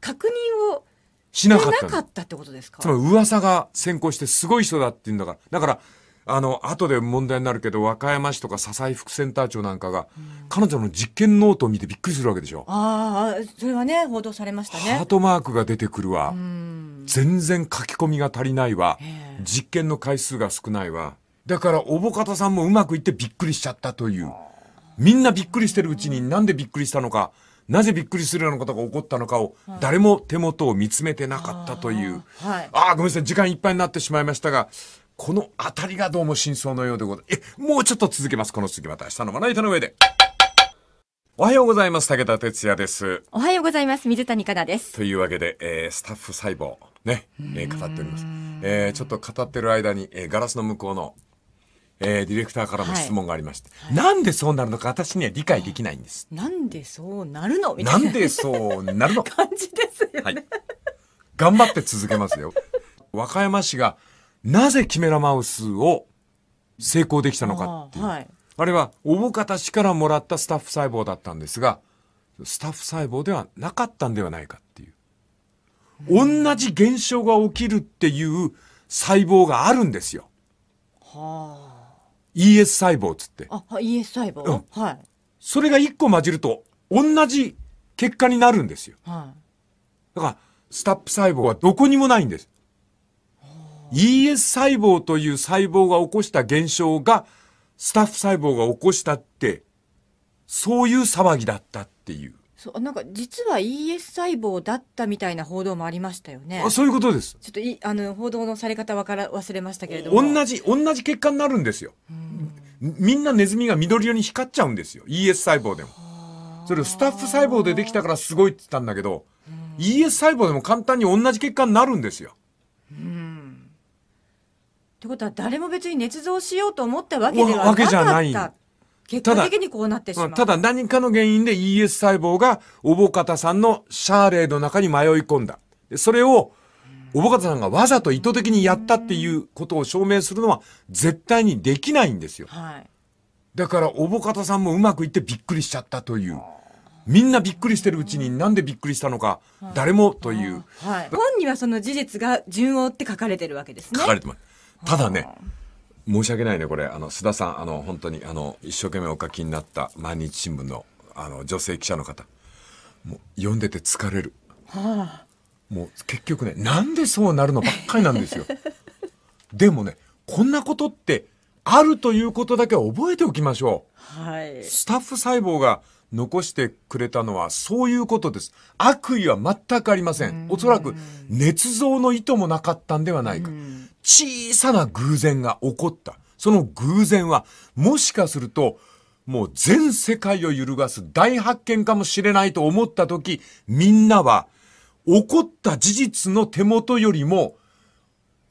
確認をしななかったったってことですか？つまり噂が先行してすごい人だって言うんだから。だから、あの、後で問題になるけど、和歌山市とか笹井副センター長なんかが、彼女の実験ノートを見てびっくりするわけでしょ。ああそれはね報道されましたねハー。トマークが出てくるわ。うん全然書き込みが足りないわええ。実験の回数が少ないわ。だから、おぼかたさんもうまくいってびっくりしちゃったという。みんなびっくりしてるうちになんでびっくりしたのか、なぜびっくりするようなことが起こったのかを、誰も手元を見つめてなかったという。はいああ、ごめんなさい。時間いっぱいになってしまいましたが、このあたりがどうも真相のようでございます。え、もうちょっと続けます。この次また明日のまな板の上で。おはようございます。武田哲也です。おはようございます水谷香奈ですというわけで、えースタッフ細胞、ね、えー語っております。えーちょっと語ってる間に、えーガラスの向こうの、えーディレクターからも質問がありまして、なんでそうなるのか私には理解できないんです。なんでそうなるのみたないなんでそうなるの？感じですよね、はい。頑張って続けますよ。和歌山市がなぜキメラマウスを成功できたのかっていう。あーはいあれは、おぼかた市からもらったスタッフ細胞だったんですが、スタッフ細胞ではなかったんではないかっていう。同じ現象が起きるっていう細胞があるんですよ。は ES 細胞っつって。ああ ES 細胞、うんはいそれが一個混じると、同じ結果になるんですよ。はだから、スタップ細胞はどこにもないんです。ES 細胞という細胞が起こした現象が、スタッフ細胞が起こしたって、そういう騒ぎだったっていう。いそうなんか実は ES 細胞だったみたいな報道もありましたよねあそういうことです。ちょっといあの報道のされ方わから忘れましたけれども同じ、同じ結果になるんですよ。みんなネズミが緑色に光っちゃうんですよ。ES 細胞でも。それをスタッフ細胞でできたからすごいって言ったんだけど、ES 細胞でも簡単に同じ結果になるんですよ。ことは誰も別に捏造しようと思ったわけではなかった。わけじゃない。結果的にこうなってしまう。ただ何かの原因で ES 細胞がおぼかたさんのシャーレーの中に迷い込んだ。でそれをおぼかたさんがわざと意図的にやったっていうことを証明するのは絶対にできないんですよ。はい。だからおぼかたさんもうまくいってびっくりしちゃったという。みんなびっくりしてるうちになんでびっくりしたのか誰もという。はい、本にはその事実が順を追って書かれてるわけですね。書かれてます。ただね、申し訳ないね、これ、あの、須田さん、あの、本当に、あの、一生懸命お書きになった毎日新聞の、あの、女性記者の方。もう、読んでて疲れる。もう、結局ね、なんでそうなるのばっかりなんですよ。でもね、こんなことって、あるということだけは覚えておきましょう。はいスタッフ細胞が残してくれたのはそういうことです。悪意は全くありません。おそらく捏造の意図もなかったんではないか。小さな偶然が起こった。その偶然はもしかするともう全世界を揺るがす大発見かもしれないと思った時、みんなは起こった事実の手元よりも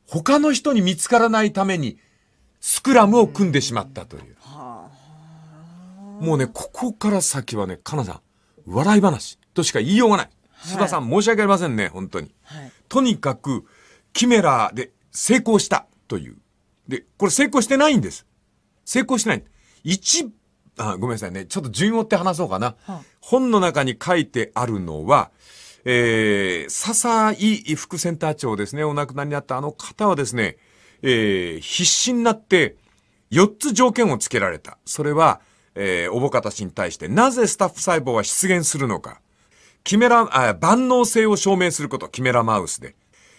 他の人に見つからないためにスクラムを組んでしまったという。もうね、ここから先はね、かなさん、笑い話としか言いようがない。須田さん、申し訳ありませんね、本当に。はいとにかく、キメラで成功したという。で、これ成功してないんです。成功してない。一、あ、ごめんなさいね。ちょっと順を追って話そうかな。はあ本の中に書いてあるのは、えー、笹井副センター長ですね。お亡くなりになったあの方はですね、えー、必死になって、4つ条件をつけられた。それは、えー、おぼかた氏に対して、なぜスタッフ細胞は出現するのか。キメラ、あ万能性を証明すること、キメラマウスで。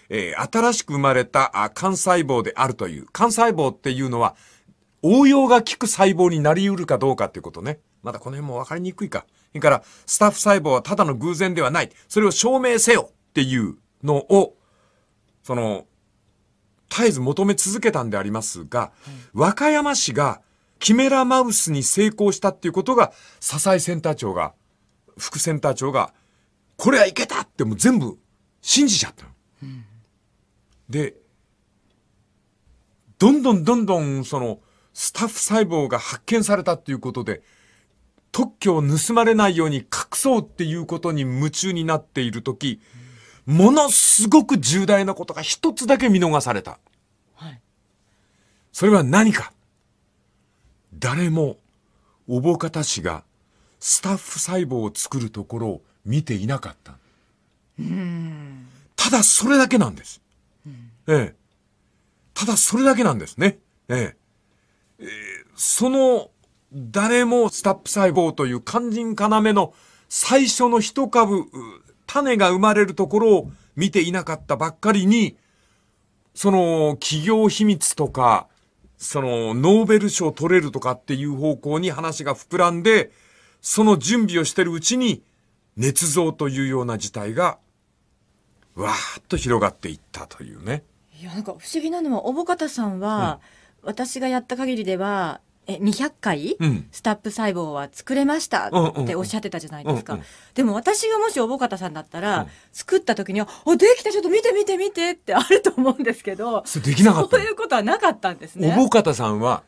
えー新しく生まれたあ幹細胞であるという。幹細胞っていうのは、応用が効く細胞になり得るかどうかっていうことね。まだこの辺も分かりにくいか。それから、スタッフ細胞はただの偶然ではない。それを証明せよっていうのを、その、絶えず求め続けたんでありますが、和歌山市がキメラマウスに成功したっていうことが、笹井センター長が、副センター長が、これはいけたってもう全部信じちゃったの。で、どんどんどんどんそのスタッフ細胞が発見されたっていうことで、特許を盗まれないように隠そうっていうことに夢中になっているとき、ものすごく重大なことが一つだけ見逃された。はいそれは何か？誰も、おぼかた氏がスタッフ細胞を作るところを見ていなかった。ただそれだけなんです。ええ。ただそれだけなんですね。ええ。えーその、誰もスタッフ細胞という肝心要の最初の一株、う種が生まれるところを見ていなかったばっかりに、その企業秘密とか、そのノーベル賞取れるとかっていう方向に話が膨らんで、その準備をしてるうちに、捏造というような事態が、わーっと広がっていったというね。いやなんか不思議なのはおぼかたさんは、私がやった限りではえ200回、うん。スタップ細胞は作れましたっておっしゃってたじゃないですか、うんうん。でも私がもしおぼかたさんだったら、うん。作った時には「おできたちょっと見て見て見て」ってあると思うんですけどそれできなかったの。そういうことはなかったんですね。おぼかたさんは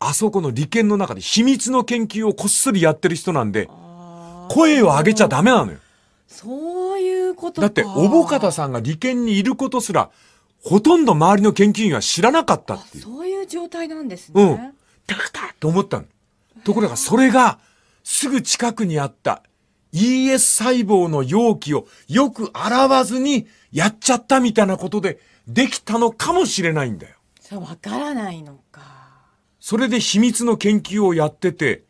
あそこの利権の中で秘密の研究をこっそりやってる人なんで声を上げちゃダメなのよ。そういうこと。だっておぼかたさんが利権にいることすらほとんど周りの研究員は知らなかったっていう。そういう状態なんですね、うんだからと思ったのところがそれがすぐ近くにあった ES 細胞の容器をよく洗わずにやっちゃったみたいなことでできたのかもしれないんだよ。そうわからないのかそれで秘密の研究をやってて、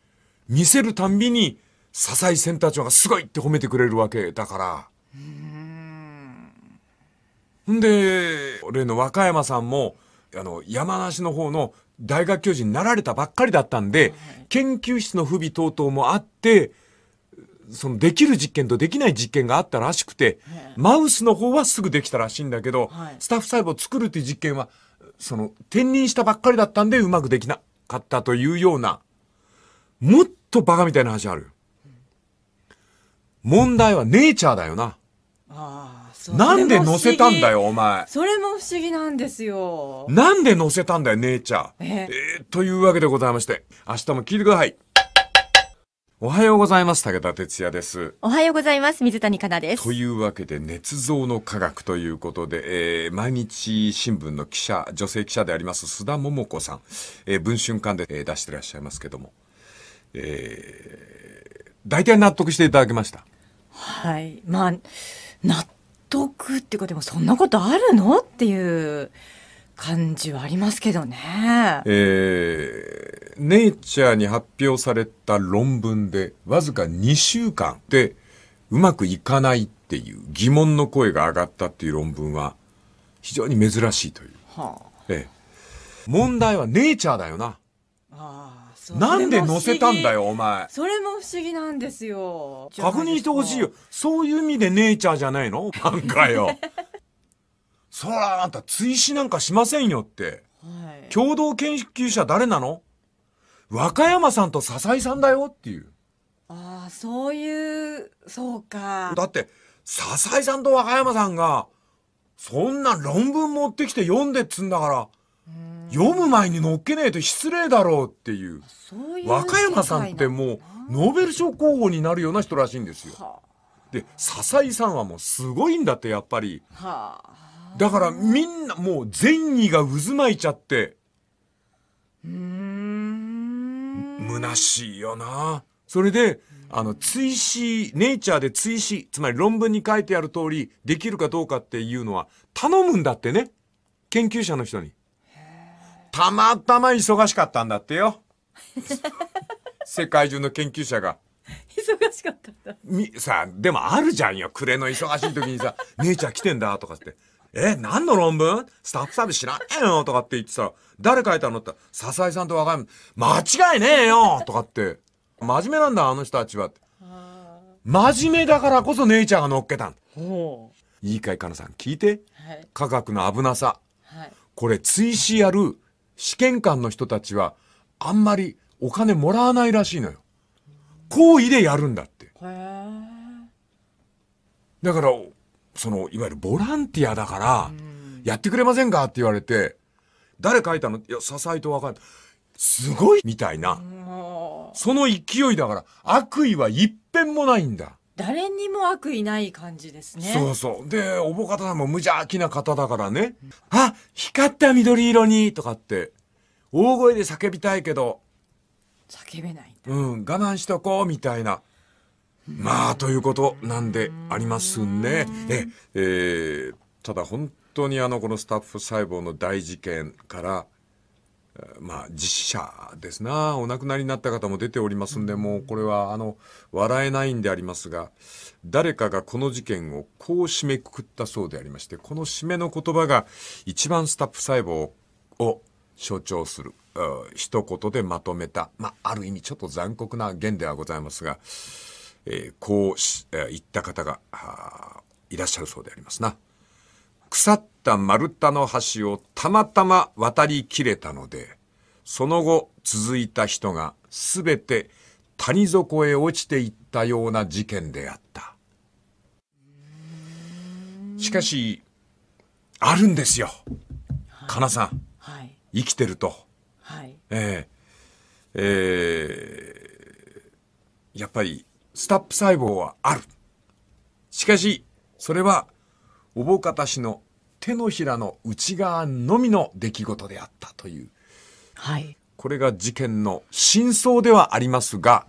見せるたんびに笹井センター長がすごいって褒めてくれるわけだから。んで、例の若山さんも、あの、山梨の方の大学教授になられたばっかりだったんで、研究室の不備等々もあって、そのできる実験とできない実験があったらしくて、マウスの方はすぐできたらしいんだけど、はい。スタッフ細胞を作るっていう実験は、その転任したばっかりだったんでうまくできなかったというような、もっとバカみたいな話あるよ。問題はネイチャーだよな。なんで載せたんだよ、お前。それも不思議なんですよなんで載せたんだよ、ネイチャー。え？えーというわけでございまして、明日も聞いてください。おはようございます。武田哲也です。おはようございます水谷香奈ですというわけで、捏造の科学ということで、えー毎日新聞の記者、女性記者であります須田桃子さん、えー文春館で、えー出してらっしゃいますけども、えー大体納得していただけました。はいまあ納得っていうかでもそんなことあるの？っていう感じはありますけどね。えーネイチャーに発表された論文でわずか2週間でうまくいかないっていう疑問の声が上がったっていう論文は非常に珍しいという。はええ、問題はネイチャーだよな。ああなんで載せたんだよ、お前議。それも不思議なんですよ確認してほしいよ。そういう意味でネイチャーじゃないの？なんかよ。そらあんた追試なんかしませんよって。はい共同研究者誰なの？若山さんと笹井さんだよっていう。ああそういうそうかだって、笹井さんと若山さんが、そんな論文持ってきて読んでっつんだから、読む前に乗っけねえと失礼だろうっていう。そういう若山さんってもう、ノーベル賞候補になるような人らしいんですよ。はで、笹井さんはもうすごいんだって、やっぱり。あはあだからみんなもう善意が渦巻いちゃって、うーん虚しいよな。それで、あの、追試、ネイチャーで追試、つまり論文に書いてある通り、できるかどうかっていうのは、頼むんだってね。研究者の人に。たまたま忙しかったんだってよ。世界中の研究者が。忙しかったんだみ、さ、でもあるじゃんよ。暮れの忙しい時にさ、ネイチャー来てんだとかって。え、何の論文？スタッフサービス知らねえよとかって言ってさ、誰書いたのって笹井さんと若山、間違いねえよとかって。真面目なんだ、あの人たちは。真面目だからこそネイチャーが乗っけたん。ほいいかい、かなさん。聞いて。うはい科学の危なさ。はいこれ、追試やる試験官の人たちは、あんまりお金もらわないらしいのよ。好意でやるんだって。だから、その、いわゆるボランティアだから、やってくれませんかって言われて、誰書いたの？いや、笹井と若い。すごいみたいな。その勢いだから、悪意は一遍もないんだ。誰にも悪意ない感じですねそうそう。で、おぼかたさんも無邪気な方だからね。あ、光った緑色にとかって、大声で叫びたいけど、叫べないうん、我慢しとこうみたいな。まあ、ということなんでありますね。え、えーただ本当にあの、このスタッフ細胞の大事件から、えーまあ、実者ですな。お亡くなりになった方も出ておりますんで、もうこれはあの、笑えないんでありますが、誰かがこの事件をこう締めくくったそうでありまして、この締めの言葉が一番スタッフ細胞を象徴する、うん一言でまとめた、まあ、ある意味ちょっと残酷な言ではございますが、えーこうし、えー言った方がいらっしゃるそうでありますな。腐った丸太の橋をたまたま渡りきれたので、その後続いた人がすべて谷底へ落ちていったような事件であった。しかし、あるんですよ。かなさん、はい生きてると。はいええええやっぱりスタップ細胞はある。しかし、それは、おぼかた氏の手のひらの内側のみの出来事であったという。はいこれが事件の真相ではありますが、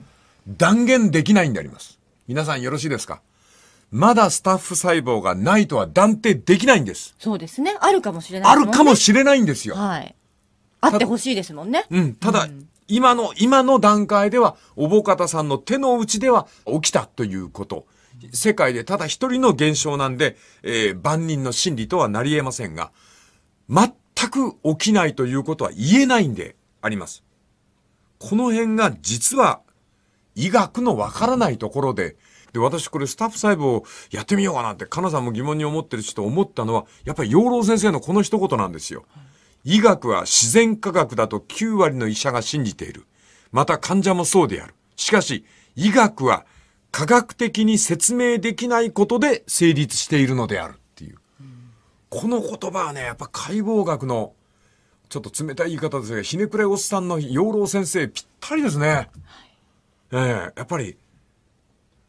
断言できないんであります。皆さんよろしいですか？まだスタッフ細胞がないとは断定できないんです。そうですねあるかもしれないねるかもしれないんですよ。はいあってほしいですもんねうん、ただ、今の、今の段階では、おぼかたさんの手の内では起きたということ。世界でただ一人の現象なんで、えー万人の真理とはなり得ませんが、全く起きないということは言えないんであります。この辺が実は医学のわからないところで、で、私これスタッフ細胞をやってみようかなって、かなさんも疑問に思ってる人思ったのは、やっぱり養老先生のこの一言なんですよ。医学は自然科学だと9割の医者が信じている。また患者もそうである。しかし、医学は科学的に説明できないことで成立しているのであるっていう。この言葉はね、やっぱ解剖学の、ちょっと冷たい言い方ですが、ひねくれおっさんの養老先生ぴったりですね。ええやっぱり、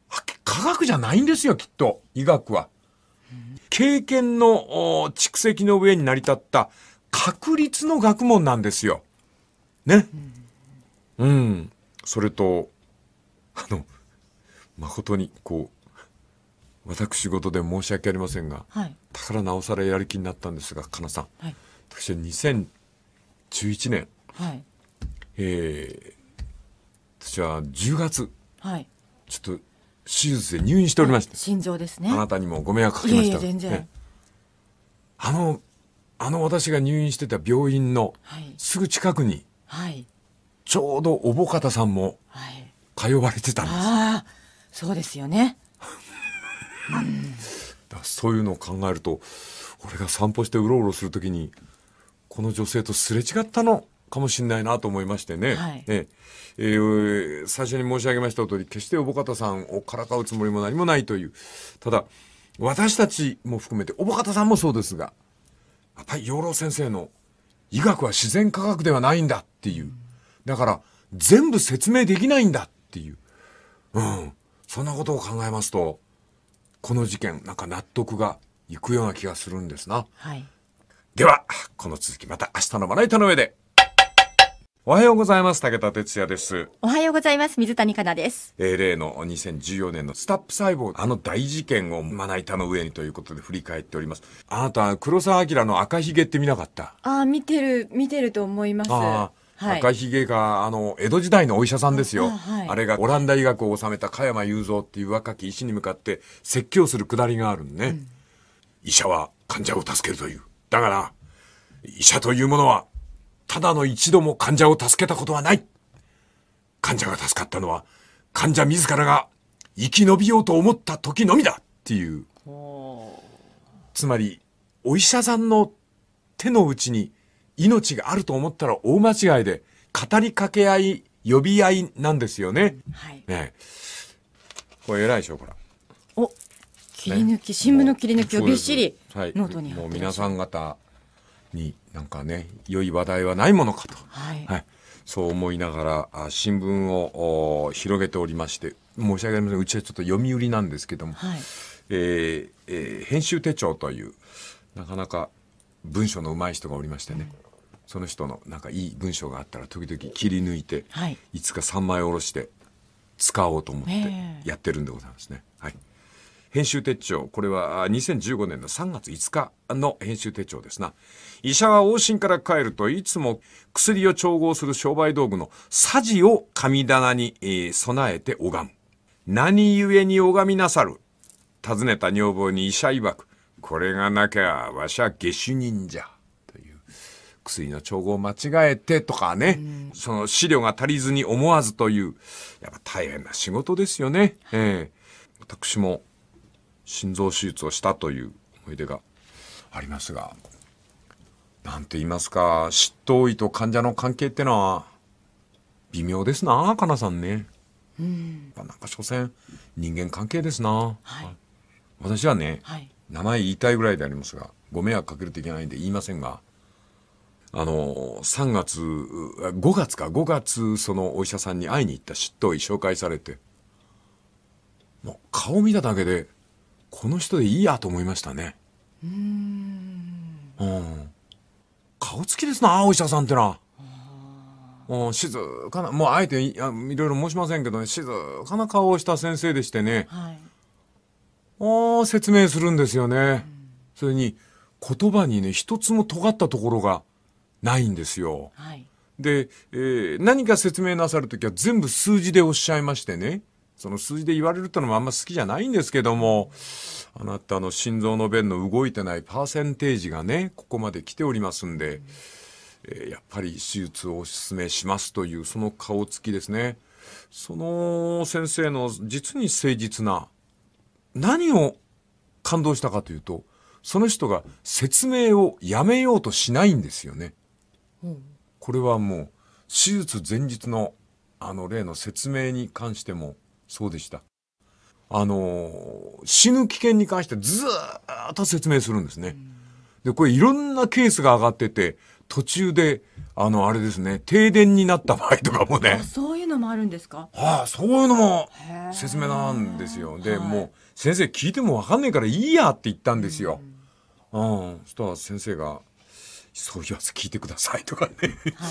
は科学じゃないんですよ、きっと、医学は。経験のお蓄積の上に成り立った確率の学問なんですよ。ね。うん。それと、あの、誠に、こう、私事で申し訳ありませんが、はい。だからなおさらやる気になったんですが、かなさん。はい。私は2011年、はい。えー、私は10月、はい。ちょっと手術で入院しておりまして、心臓ですね。あなたにもご迷惑かいけました。やいや全然、ねあの、あの私が入院してた病院のはい。すぐ近くに、はい。ちょうどおぼかたさんもはい。通われてたんです。ああそうですよねだそういうのを考えると、俺が散歩してうろうろするときに、この女性とすれ違ったのかもしれないなと思いましてね。はいええー最初に申し上げました通り、決しておぼかたさんをからかうつもりも何もないという。ただ、私たちも含めて、おぼかたさんもそうですが、やっぱり養老先生の医学は自然科学ではないんだっていう。だから、全部説明できないんだっていう。うん。そんなことを考えますと、この事件、なんか納得がいくような気がするんですな。はいでは、この続きまた明日のまな板の上で。おはようございます。武田哲也です。おはようございます水谷香奈ですえー例の2014年のスタップ細胞、あの大事件をまな板の上にということで振り返っております。あなた、黒澤明の赤ひげって見なかった？ああ見てる見てると思いますはい赤ひげが、あの、江戸時代のお医者さんですよ。あはいあれがオランダ医学を治めた加山雄三っていう若き医師に向かって説教するくだりがあるのね。医者は患者を助けるという。だから、医者というものは、ただの一度も患者を助けたことはない。患者が助かったのは、患者自らが生き延びようと思った時のみだっていう。つまり、お医者さんの手の内に命があると思ったら大間違いで、語りかけ合い、呼び合いなんですよね。はいねえこれ偉いでしょ、これ。お切り抜き、新聞の切り抜きをびっしりはい、ノートに貼もう皆さん方になんかね、良い話題はないものかと。はいはい。そう思いながら、あ新聞をお広げておりまして、申し訳ありません。うちはちょっと読み売りなんですけども、はいえーえー編集手帳という、なかなか文章の上手い人がおりましてね、その人のなんかいい文章があったら時々切り抜いて、はいいつか3枚おろして使おうと思ってええやってるんでございますね。はい。編集手帳、これはあ2015年の3月5日の編集手帳ですな。医者は往診から帰るといつも薬を調合する商売道具のさじを神棚に、えー備えて拝む。何故に拝みなさる？尋ねた女房に医者曰く、これがなきゃわしゃ下手人じゃ。薬の調合を間違えてとかね、その資料が足りずに思わずという、やっぱ大変な仕事ですよね。ええ私も心臓手術をしたという思い出がありますがなんて言いますか執刀医と患者の関係ってのは微妙ですなかなさんね。うん、なんか所詮人間関係ですな、はい私はね、はい名前言いたいぐらいでありますがご迷惑かけるといけないんで言いませんがあの3月あ5月か5月そのお医者さんに会いに行った執刀医紹介されてもう顔見ただけでこの人でいいやと思いましたね。うん。顔つきですなお医者さんってのは。うん静かなもうあえていあいろいろ申しませんけどね静かな顔をした先生でしてね。はい。ああ、説明するんですよね。それに、言葉にね、一つも尖ったところがないんですよ。はいで、えー何か説明なさるときは全部数字でおっしゃいましてね。その数字で言われるってのもあんま好きじゃないんですけども、あなたの心臓の弁の動いてないパーセンテージがね、ここまで来ておりますんで、えーやっぱり手術をお勧めしますというその顔つきですね。その先生の実に誠実な何を感動したかというとその人が説明をやめようとしないんですよね。これはもう手術前日のあの例の説明に関してもそうでした。あの死ぬ危険に関してずーっと説明するんですね。でこれいろんなケースが上がってて途中であのあれですね停電になった場合とかもねあそういうのもあるんですか？はあ、そういうのも説明なんですよ。で、はいもう先生聞いてもわかんないからいいやって言ったんですよ。うん。そしたら先生が、そういうやつ聞いてくださいとかね。は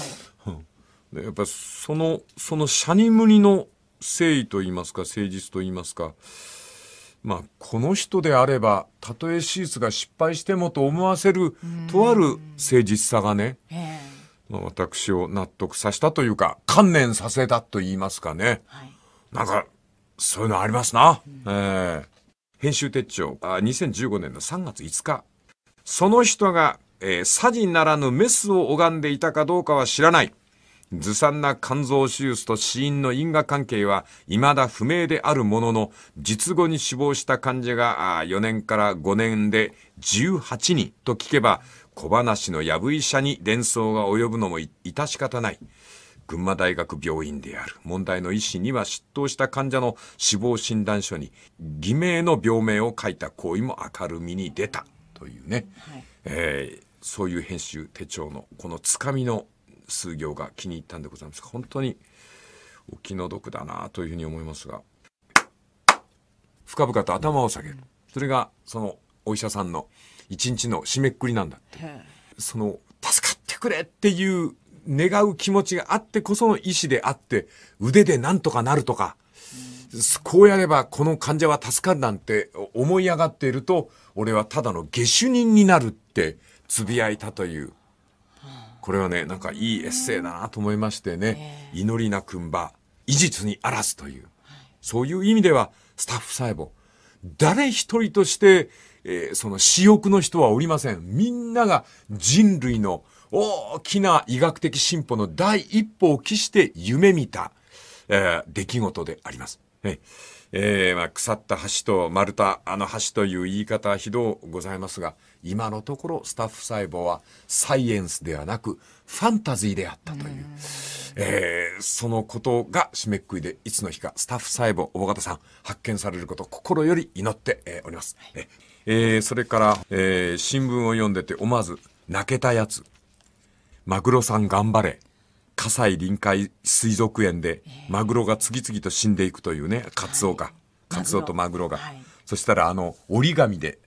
い でやっぱその、そのシャニムニの誠意と言いますか、誠実と言いますか、まあ、この人であれば、たとえ手術が失敗してもと思わせる、とある誠実さがね、ええまあ私を納得させたというか、観念させたと言いますかね。はいなんか、そういうのありますな。ええ編集手帳、あ2015年の3月5日。その人が、えー、サジならぬメスを拝んでいたかどうかは知らない。ずさんな肝臓手術と死因の因果関係は未だ不明であるものの、術後に死亡した患者があ4年から5年で18人と聞けば、小話のやぶ医者に連想が及ぶのもい致し方ない。群馬大学病院である問題の医師には出頭した患者の死亡診断書に偽名の病名を書いた行為も明るみに出たというね、はいえーそういう編集手帳のこのつかみの数行が気に入ったんでございます。本当にお気の毒だなというふうに思いますが。深々と頭を下げる。それがそのお医者さんの一日の締めくくりなんだへその助かってくれっていう願う気持ちがあってこその意志であって腕でなんとかなるとか、こうやればこの患者は助かるなんて思い上がっていると俺はただの下手人になるってつぶやいたという。これはねなんかいいエッセイだなと思いましてね。祈りなくんば医術にあらずという。そういう意味ではスタッフ細胞誰一人として、えーその私欲の人はおりません。みんなが人類の大きな医学的進歩の第一歩を期して夢見た、えー出来事であります。ええーまあ、腐った橋と丸太あの橋という言い方はひどうございますが今のところスタッフ細胞はサイエンスではなくファンタジーであったという、えーそのことが締めくくりでいつの日かスタッフ細胞大方さん発見されることを心より祈って、えーおります、ええーそれから、えー新聞を読んでて思わず泣けたやつ。マグロさん頑張れ。葛西臨海水族園でマグロが次々と死んでいくというね、カツオが。カツオとマグロが。はい。そしたらあの折り紙で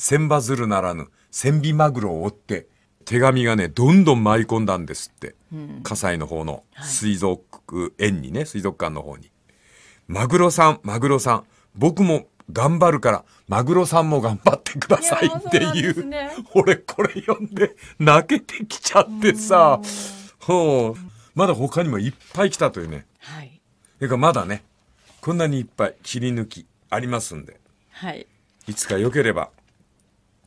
千羽鶴ならぬ千尾マグロを追って手紙がね、どんどん舞い込んだんですって。葛西の方の水族園にね、水族館の方に。マグロさん、マグロさん、僕も頑張るから、マグロさんも頑張ってくださいっていうね俺これ読んで泣けてきちゃってさ、ほう、まだ他にもいっぱい来たというね。はい。それからまだね、こんなにいっぱい切り抜きありますんで、はい。いつか良ければ、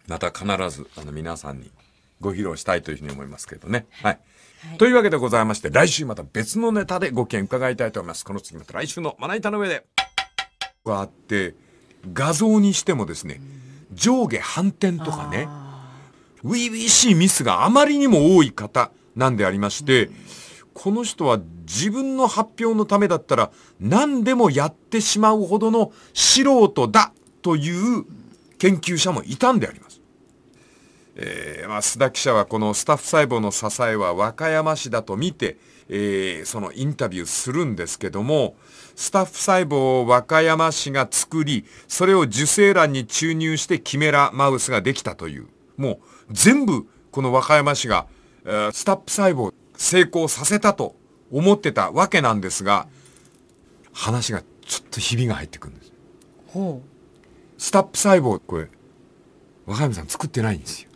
また必ずあの皆さんにご披露したいというふうに思いますけどね。はい。はいというわけでございまして、来週また別のネタでご意見伺いたいと思います。この次また来週のまな板の上で。があって、画像にしてもですね、上下反転とかね、初々しいミスがあまりにも多い方なんでありまして、この人は自分の発表のためだったら何でもやってしまうほどの素人だという研究者もいたんであります。えーまあ、須田記者はこのスタッフ細胞の支えは和歌山市だと見て、えーそのインタビューするんですけども、スタッフ細胞を和歌山市が作り、それを受精卵に注入してキメラマウスができたという、もう全部この和歌山市が、えースタッフ細胞を成功させたと思ってたわけなんですが、話がちょっとひびが入ってくるんです。ほスタップ細胞、これ、若山さん作ってないんですよ。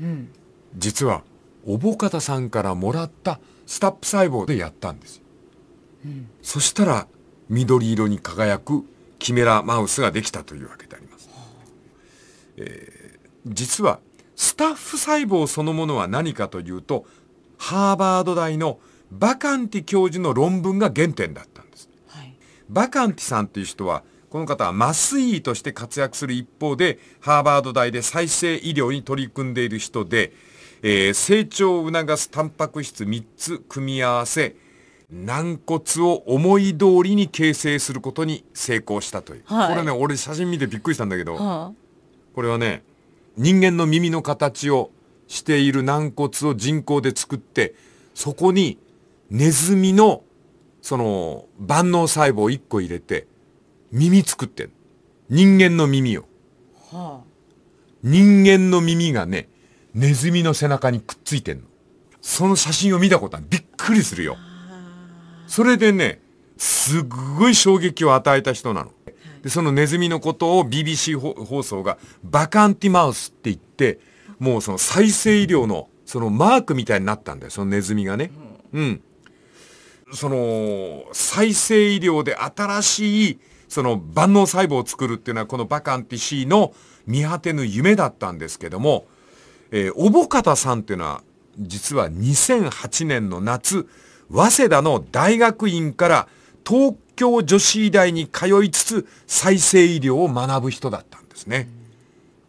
う。うん。実は、おぼかたさんからもらったスタップ細胞でやったんですよ。そしたら、緑色に輝くキメラマウスができたというわけであります。えー実は、スタッフ細胞そのものは何かというと、ハーバード大のバカンティ教授の論文が原点だったんです。はい。バカンティさんという人は、この方は麻酔医として活躍する一方で、ハーバード大で再生医療に取り組んでいる人で、えー成長を促すタンパク質3つ組み合わせ、軟骨を思い通りに形成することに成功したという。はいこれね、俺写真見てびっくりしたんだけど、はこれはね、人間の耳の形をしている軟骨を人工で作って、そこにネズミのその万能細胞を1個入れて、耳作ってん人間の耳を。あ。は人間の耳がね、ネズミの背中にくっついてんの。その写真を見たことはびっくりするよ。それでね、すっごい衝撃を与えた人なの。で、そのネズミのことを BBC 放放送がバカンティマウスって言って、もうその再生医療のそのマークみたいになったんだよ、そのネズミがね。うん。その再生医療で新しいその万能細胞を作るっていうのはこのバカンティ C の見果てぬ夢だったんですけども、えー、おぼかたさんっていうのは実は2008年の夏早稲田の大学院から東京女子医大に通いつつ再生医療を学ぶ人だったんですね。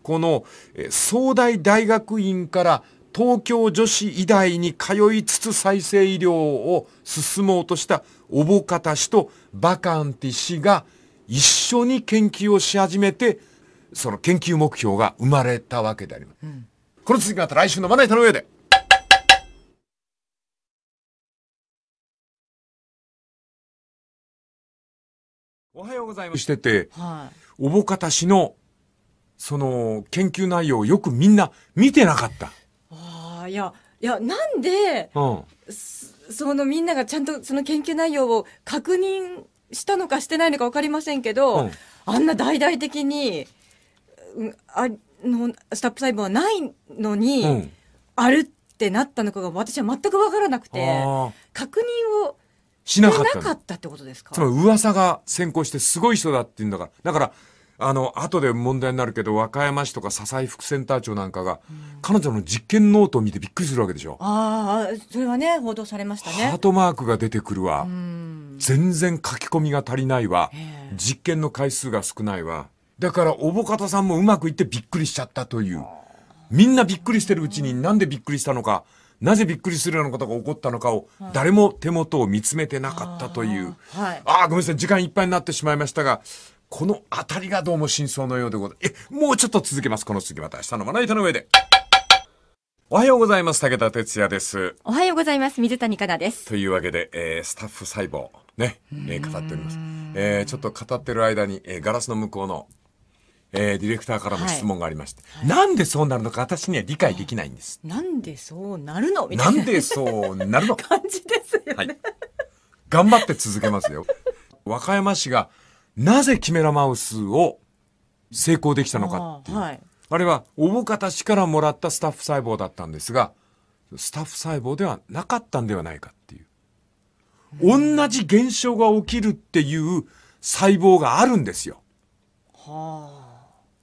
この、えー総大大学院から東京女子医大に通いつつ再生医療を進もうとしたおぼかた氏とバカンティ氏が一緒に研究をし始めて、その研究目標が生まれたわけであります。この続きがまた来週のまな板の上で。おはようございます。してて、はい。おぼかた氏の、その、研究内容をよくみんな見てなかった。ああ、いや、いや、なんで、うん。そのみんながちゃんとその研究内容を確認したのかしてないのか分かりませんけど、うんあんな大々的に、うんあの、スタップ細胞はないのに、うん。あるってなったのかが私は全く分からなくて。確認をしなかったってことですか？つまり噂が先行してすごい人だって言うんだから。だから、あの、後で問題になるけど、若山氏とか笹井副センター長なんかが、彼女の実験ノートを見てびっくりするわけでしょ。ああ、それはね、報道されましたね。ハートマークが出てくるわ。うん。全然書き込みが足りないわええ。実験の回数が少ないわ。だから、おぼかたさんもうまくいってびっくりしちゃったという。みんなびっくりしてるうちになんでびっくりしたのか、なぜびっくりするようなことが起こったのかを、誰も手元を見つめてなかったという。はい。ああ、ごめんなさい。時間いっぱいになってしまいましたが、このあたりがどうも真相のようでございます。え、もうちょっと続けます。この続きまた明日のまな板の上で。おはようございます。武田哲也です。おはようございます。水谷香奈です。というわけで、えースタッフ細胞、ね、えー語っております。えーちょっと語ってる間に、えーガラスの向こうの、えーディレクターからの質問がありまして、なんでそうなるのか私には理解できないんです。なんでそうなるの？みたなないんでそうなるの？か。感じですよね。はい。頑張って続けますよ。和歌山市がなぜキメラマウスを成功できたのかっていう。あーはい。あれは、おぼかた氏からもらったスタッフ細胞だったんですが、スタッフ細胞ではなかったんではないかっていう。同じ現象が起きるっていう細胞があるんですよ。は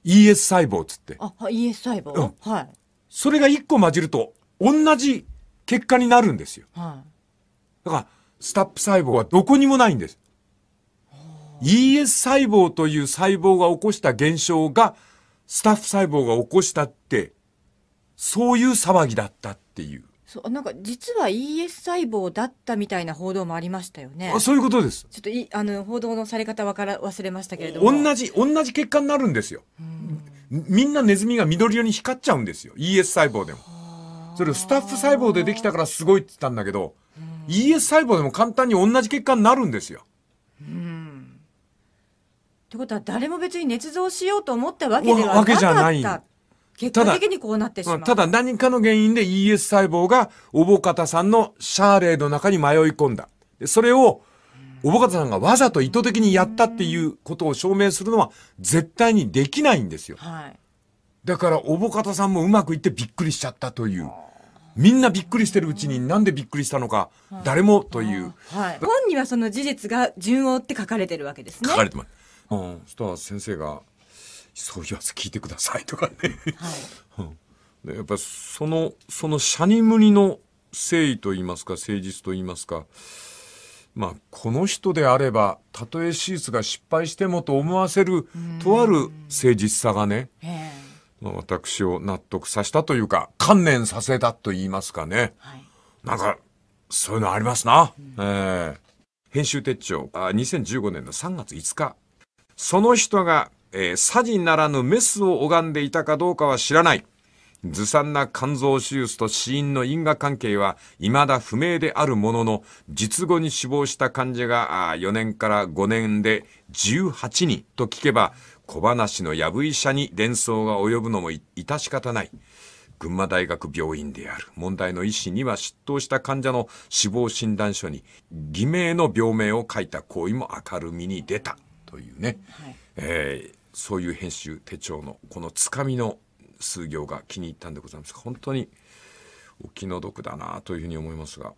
ES 細胞つって。あ。あ、ES 細胞、うんはい。それが一個混じると、同じ結果になるんですよ。はだから、スタップ細胞はどこにもないんです。ES 細胞という細胞が起こした現象が、スタッフ細胞が起こしたってそういう騒ぎだったっていう。そうなんか実は ES 細胞だったみたいな報道もありましたよね。あそういうことです。ちょっといあの報道のされ方わから忘れましたけれども。同じ、同じ結果になるんですよ。みんなネズミが緑色に光っちゃうんですよ。ES 細胞でも。それをスタッフ細胞でできたからすごいって言ったんだけど、ES 細胞でも簡単に同じ結果になるんですよ。ってことは誰も別に捏造しようと思ったわけではなかった。結果的にこうなってしまう。ただ何かの原因で ES 細胞がおぼかたさんのシャーレーの中に迷い込んだ。でそれをおぼかたさんがわざと意図的にやったっていうことを証明するのは絶対にできないんですよ。はい。だからおぼかたさんもうまくいってびっくりしちゃったという。みんなびっくりしてるうちになんでびっくりしたのか、誰もという。はい。本にはその事実が順を追って書かれてるわけですね。書かれてます。うん。そしたら先生が、そういうやつ聞いてくださいとかね。はい。でやっぱりそのそのシャニムニの誠意と言いますか誠実と言いますかまあこの人であればたとえ手術が失敗してもと思わせるとある誠実さがね、ええ。まあ、私を納得させたというか観念させたと言いますかね。はい。なんかそういうのありますな、ええ。編集手帳あ2015年の3月5日その人が、えー、サジならぬメスを拝んでいたかどうかは知らない。ずさんな肝臓手術と死因の因果関係は未だ不明であるものの、術後に死亡した患者があ4年から5年で18人と聞けば、小話のやぶ医者に連想が及ぶのも致し方ない。群馬大学病院である問題の医師には出頭した患者の死亡診断書に偽名の病名を書いた行為も明るみに出たというね、はい。えーそういう編集手帳のこのつかみの数行が気に入ったんでございます。本当にお気の毒だなというふうに思いますが。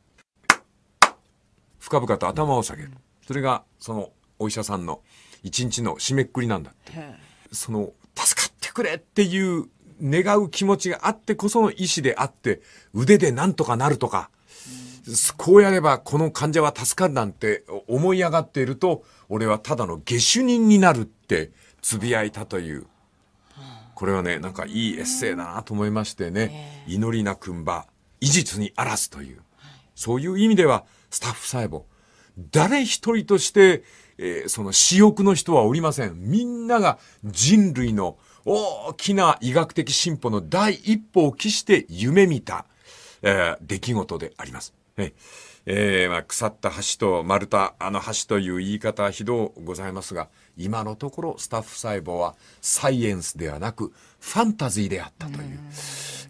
深々と頭を下げる。それがそのお医者さんの一日の締めくくりなんだへその助かってくれっていう願う気持ちがあってこその意志であって腕でなんとかなるとか、こうやればこの患者は助かるなんて思い上がっていると俺はただの下手人になるってつぶやいたという。これはねなんかいいエッセイだなと思いましてね。祈りなくんば医術にあらずという。そういう意味ではスタッフ細胞誰一人として、えーその私欲の人はおりません。みんなが人類の大きな医学的進歩の第一歩を期して夢見た、えー出来事であります。ええーまあ、腐った橋と丸太あの橋という言い方はひどうございますが今のところスタッフ細胞はサイエンスではなくファンタジーであったという、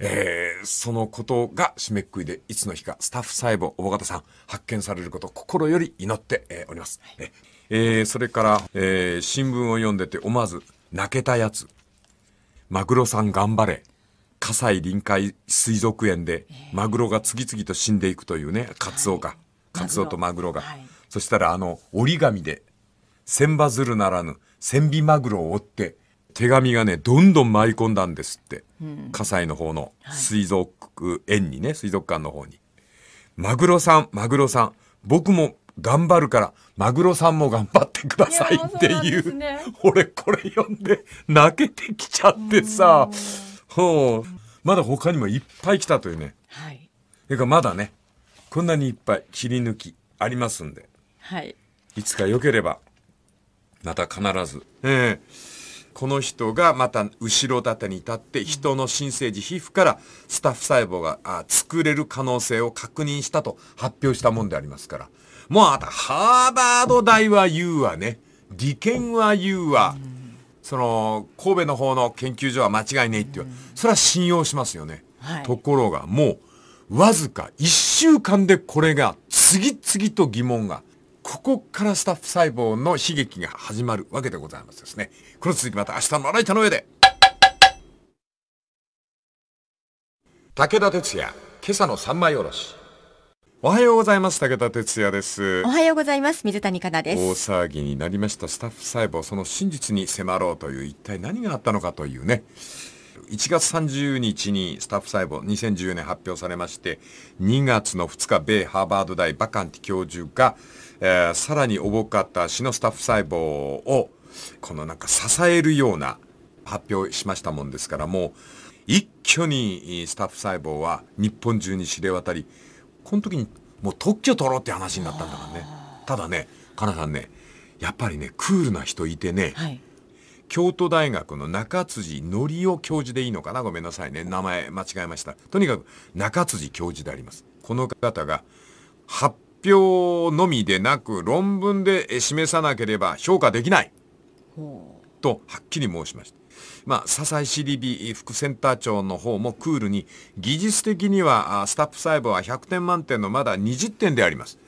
えーそのことが締めくくりでいつの日かスタッフ細胞おぼかたさん発見されることを心より祈って、えーおります、ええーそれから、えー新聞を読んでて思わず泣けたやつ。マグロさん頑張れ。葛西臨海水族園でマグロが次々と死んでいくというね、カツオが。カツオとマグロが。はい。そしたらあの折り紙で千羽鶴ならぬ千尾マグロを追って手紙がね、どんどん舞い込んだんですって。葛西の方の水族園にね、水族館の方に。マグロさん、マグロさん、僕も頑張るから、マグロさんも頑張ってくださいっていう。ね。俺これ読んで泣けてきちゃってさ、ほう、まだ他にもいっぱい来たというね。はい。それからまだね、こんなにいっぱい切り抜きありますんで、はい。いつか良ければ、また必ず、ええこの人がまた後ろ盾に立って人の新生児皮膚からスタッフ細胞があ作れる可能性を確認したと発表したもんでありますから。もうあなた、ハーバード大は言うわね。理研は言うわ。その、神戸の方の研究所は間違いねえって言うわ。それは信用しますよね。はいところが、もう、わずか1週間でこれが次々と疑問が、ここからスタッフ細胞の悲劇が始まるわけでございますですね。この続きまた明日のまな板の上で。武田鉄矢、今朝の三枚おろし。おはようございます。武田鉄矢ですお。はようございます。水谷香奈で大す。騒ぎになりましたスタッフ細胞その真実に迫ろうという一体何があったのかというね1月30日にスタッフ細胞2014年発表されまして2月の2日米ハーバード大バカンティ教授が、えーさらにおぼかった死のスタッフ細胞をこのなんか支えるような発表しましたもんですからもう一挙にスタッフ細胞は日本中に知れ渡りこの時にもう特許取ろうって話になったんだからね。ただねかなさんねやっぱりねクールな人いてね、はい。京都大学の中辻則夫教授でいいのかな？ごめんなさいね。名前間違えました。とにかく中辻教授であります。この方が発表のみでなく論文で示さなければ評価できない。とはっきり申しましたまあ、笹井 CDB 副センター長の方もクールに技術的にはあスタッフ細胞は100点満点のまだ20点であります、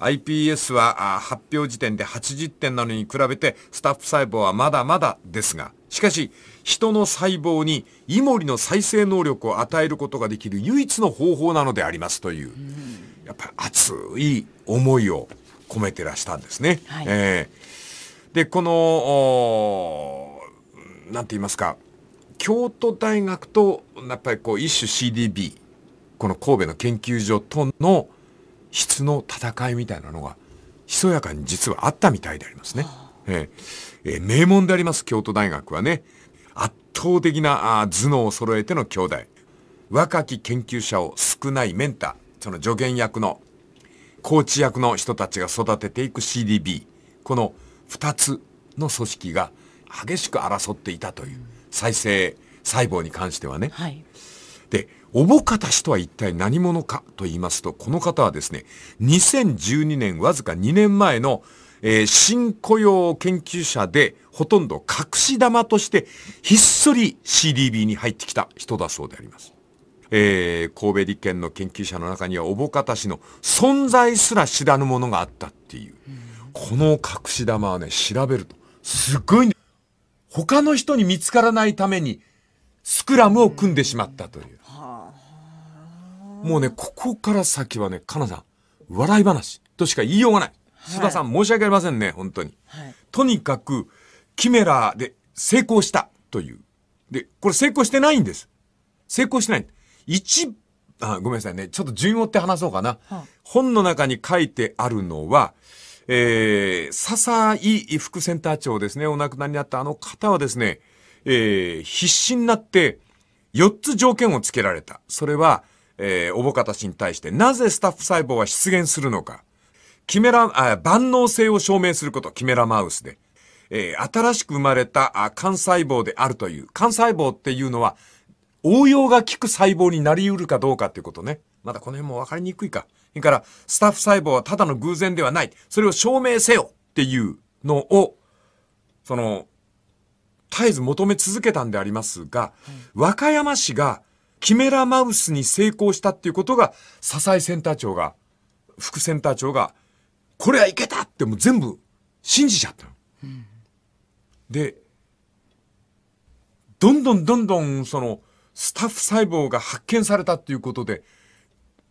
iPS はあ発表時点で80点なのに比べてスタッフ細胞はまだまだですがしかし人の細胞にイモリの再生能力を与えることができる唯一の方法なのでありますという、やっぱり熱い思いを込めてらしたんですね。はい。えー。でこのおーなんて言いますか京都大学とやっぱりこう一種 CDB この神戸の研究所との質の戦いみたいなのがひそやかに実はあったみたいでありますね。えーえー名門であります京都大学はね。圧倒的なあー頭脳を揃えての兄弟。若き研究者を少ないメンターその助言役のコーチ役の人たちが育てていく CDB この2つの組織が激しく争っていたという再生細胞に関してはね。はい。で、おぼかた氏とは一体何者かと言いますと、この方はですね、2012年わずか2年前の、えー新雇用研究者でほとんど隠し玉としてひっそり CDB に入ってきた人だそうであります。えー神戸立憲の研究者の中にはおぼかた氏の存在すら知らぬものがあったっていう。この隠し玉はね、調べると、すっごいね、他の人に見つからないために、スクラムを組んでしまったという。もうね、ここから先はね、かなさん、笑い話としか言いようがない。須田さん、申し訳ありませんね、本当に。はい。とにかく、キメラで成功したという。で、これ成功してないんです。成功してない。一、あ、ごめんなさいね。ちょっと順を追って話そうかな。はあ本の中に書いてあるのは、えー、笹井副センター長ですね。お亡くなりになったあの方はですね、えー、必死になって、4つ条件をつけられた。それは、えー、おぼかた氏に対して、なぜスタッフ細胞は出現するのか。キメラ、あ万能性を証明すること、キメラマウスで。えー新しく生まれたあ幹細胞であるという。幹細胞っていうのは、応用が効く細胞になり得るかどうかっていうことね。まだこの辺も分かりにくいか。から、スタッフ細胞はただの偶然ではない。それを証明せよっていうのを、その、絶えず求め続けたんでありますが、和歌山市がキメラマウスに成功したっていうことが、笹井センター長が、副センター長が、これはいけたってもう全部信じちゃったの。で、どんどんどんどんそのスタッフ細胞が発見されたっていうことで、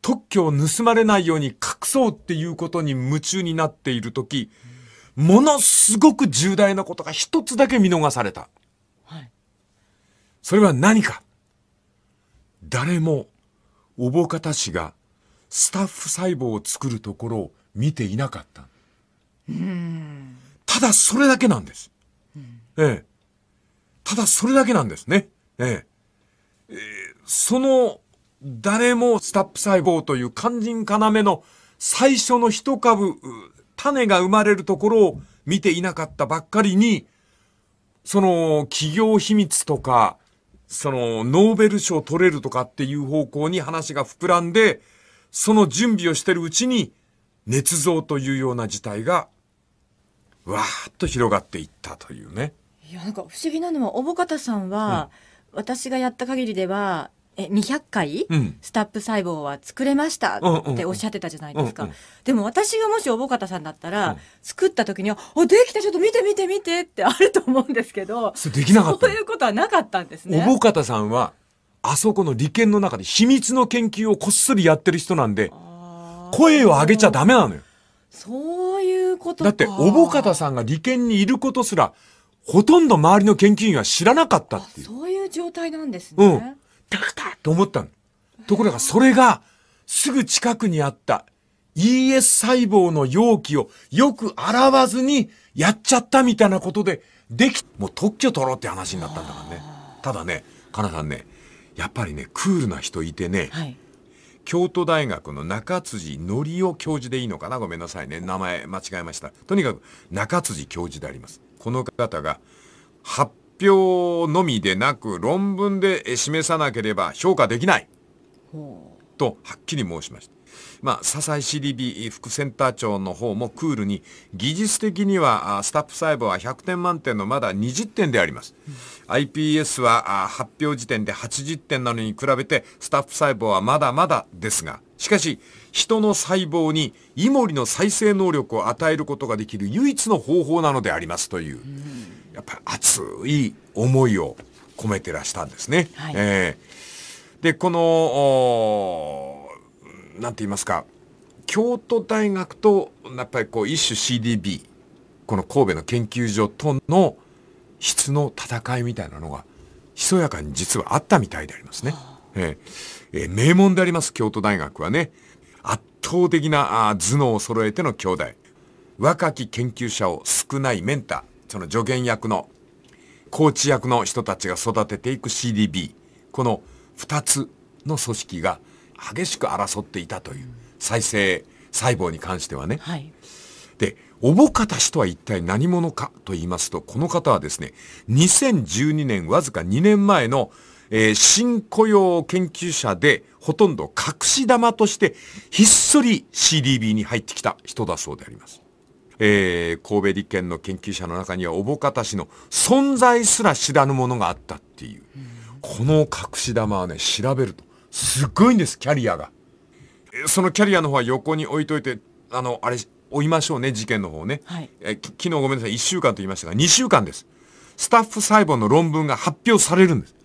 特許を盗まれないように隠そうっていうことに夢中になっているとき、ものすごく重大なことが一つだけ見逃された。はい。それは何か？誰も、おぼかた氏がスタッフ細胞を作るところを見ていなかった。ただそれだけなんです。ええ。ただそれだけなんですね。えええーその、誰もスタッフ細胞という肝心要の最初の一株、う種が生まれるところを見ていなかったばっかりに、その企業秘密とか、そのノーベル賞取れるとかっていう方向に話が膨らんで、その準備をしてるうちに、捏造というような事態が、わーっと広がっていったというね。いやなんか不思議なのはおぼかたさんは、私がやった限りではえ200回、うん。スタップ細胞は作れましたっておっしゃってたじゃないですか、うんうん。でも私がもしおぼかたさんだったら、うん。作った時には「おできたちょっと見て見て見て」ってあると思うんですけどそれできなかったの。そういうことはなかったんですね。おぼかたさんは、あそこの利権の中で秘密の研究をこっそりやってる人なんで、声を上げちゃダメなのよ。そういうことだって、おぼかたさんが利権にいることすら、ほとんど周りの研究員は知らなかったっていう。そういう状態なんですうんね。。だったと思ったの。ところが、それが、すぐ近くにあった ES 細胞の容器をよく洗わずにやっちゃったみたいなことで、でき、もう特許取ろうって話になったんだからね。ただね、かなさんね、やっぱりねクールな人いてね、はい。京都大学の中辻則夫教授でいいのかな？ごめんなさいね名前間違えましたとにかく中辻教授でありますこの方が発表のみでなく論文で示さなければ評価できない。ほとはっきり申しました。まあ、笹井 CDB 副センター長の方もクールに技術的にはあスタップ細胞は100点満点のまだ20点であります、iPS はあ発表時点で80点なのに比べてスタップ細胞はまだまだですがしかし人の細胞にイモリの再生能力を与えることができる唯一の方法なのでありますという、やっぱり熱い思いを込めてらしたんですね。はい。えーでこのなんて言いますか京都大学とやっぱりこう一種 CDB この神戸の研究所との質の戦いみたいなのがひそやかに実はあったみたいでありますね。えー。えー名門であります京都大学はね。圧倒的な頭脳を揃えての兄弟若き研究者を少ないメンターその助言役のコーチ役の人たちが育てていく CDB この2つの組織が激しく争っていたという再生細胞に関してはねう。はい。で、おぼかた氏とは一体何者かと言いますと、この方はですね、2012年わずか2年前の、えー新雇用研究者で、ほとんど隠し玉として、ひっそり CDB に入ってきた人だそうであります。えー神戸理研の研究者の中には、おぼかた氏の存在すら知らぬものがあったっていう。この隠し玉はね、調べると、すっごいんです、キャリアが。えーそのキャリアの方は横に置いといて、あの、あれ、追いましょうね、事件の方ね。はいえ昨日ごめんなさい、1週間と言いましたが、2週間です。スタッフ細胞の論文が発表されるんです。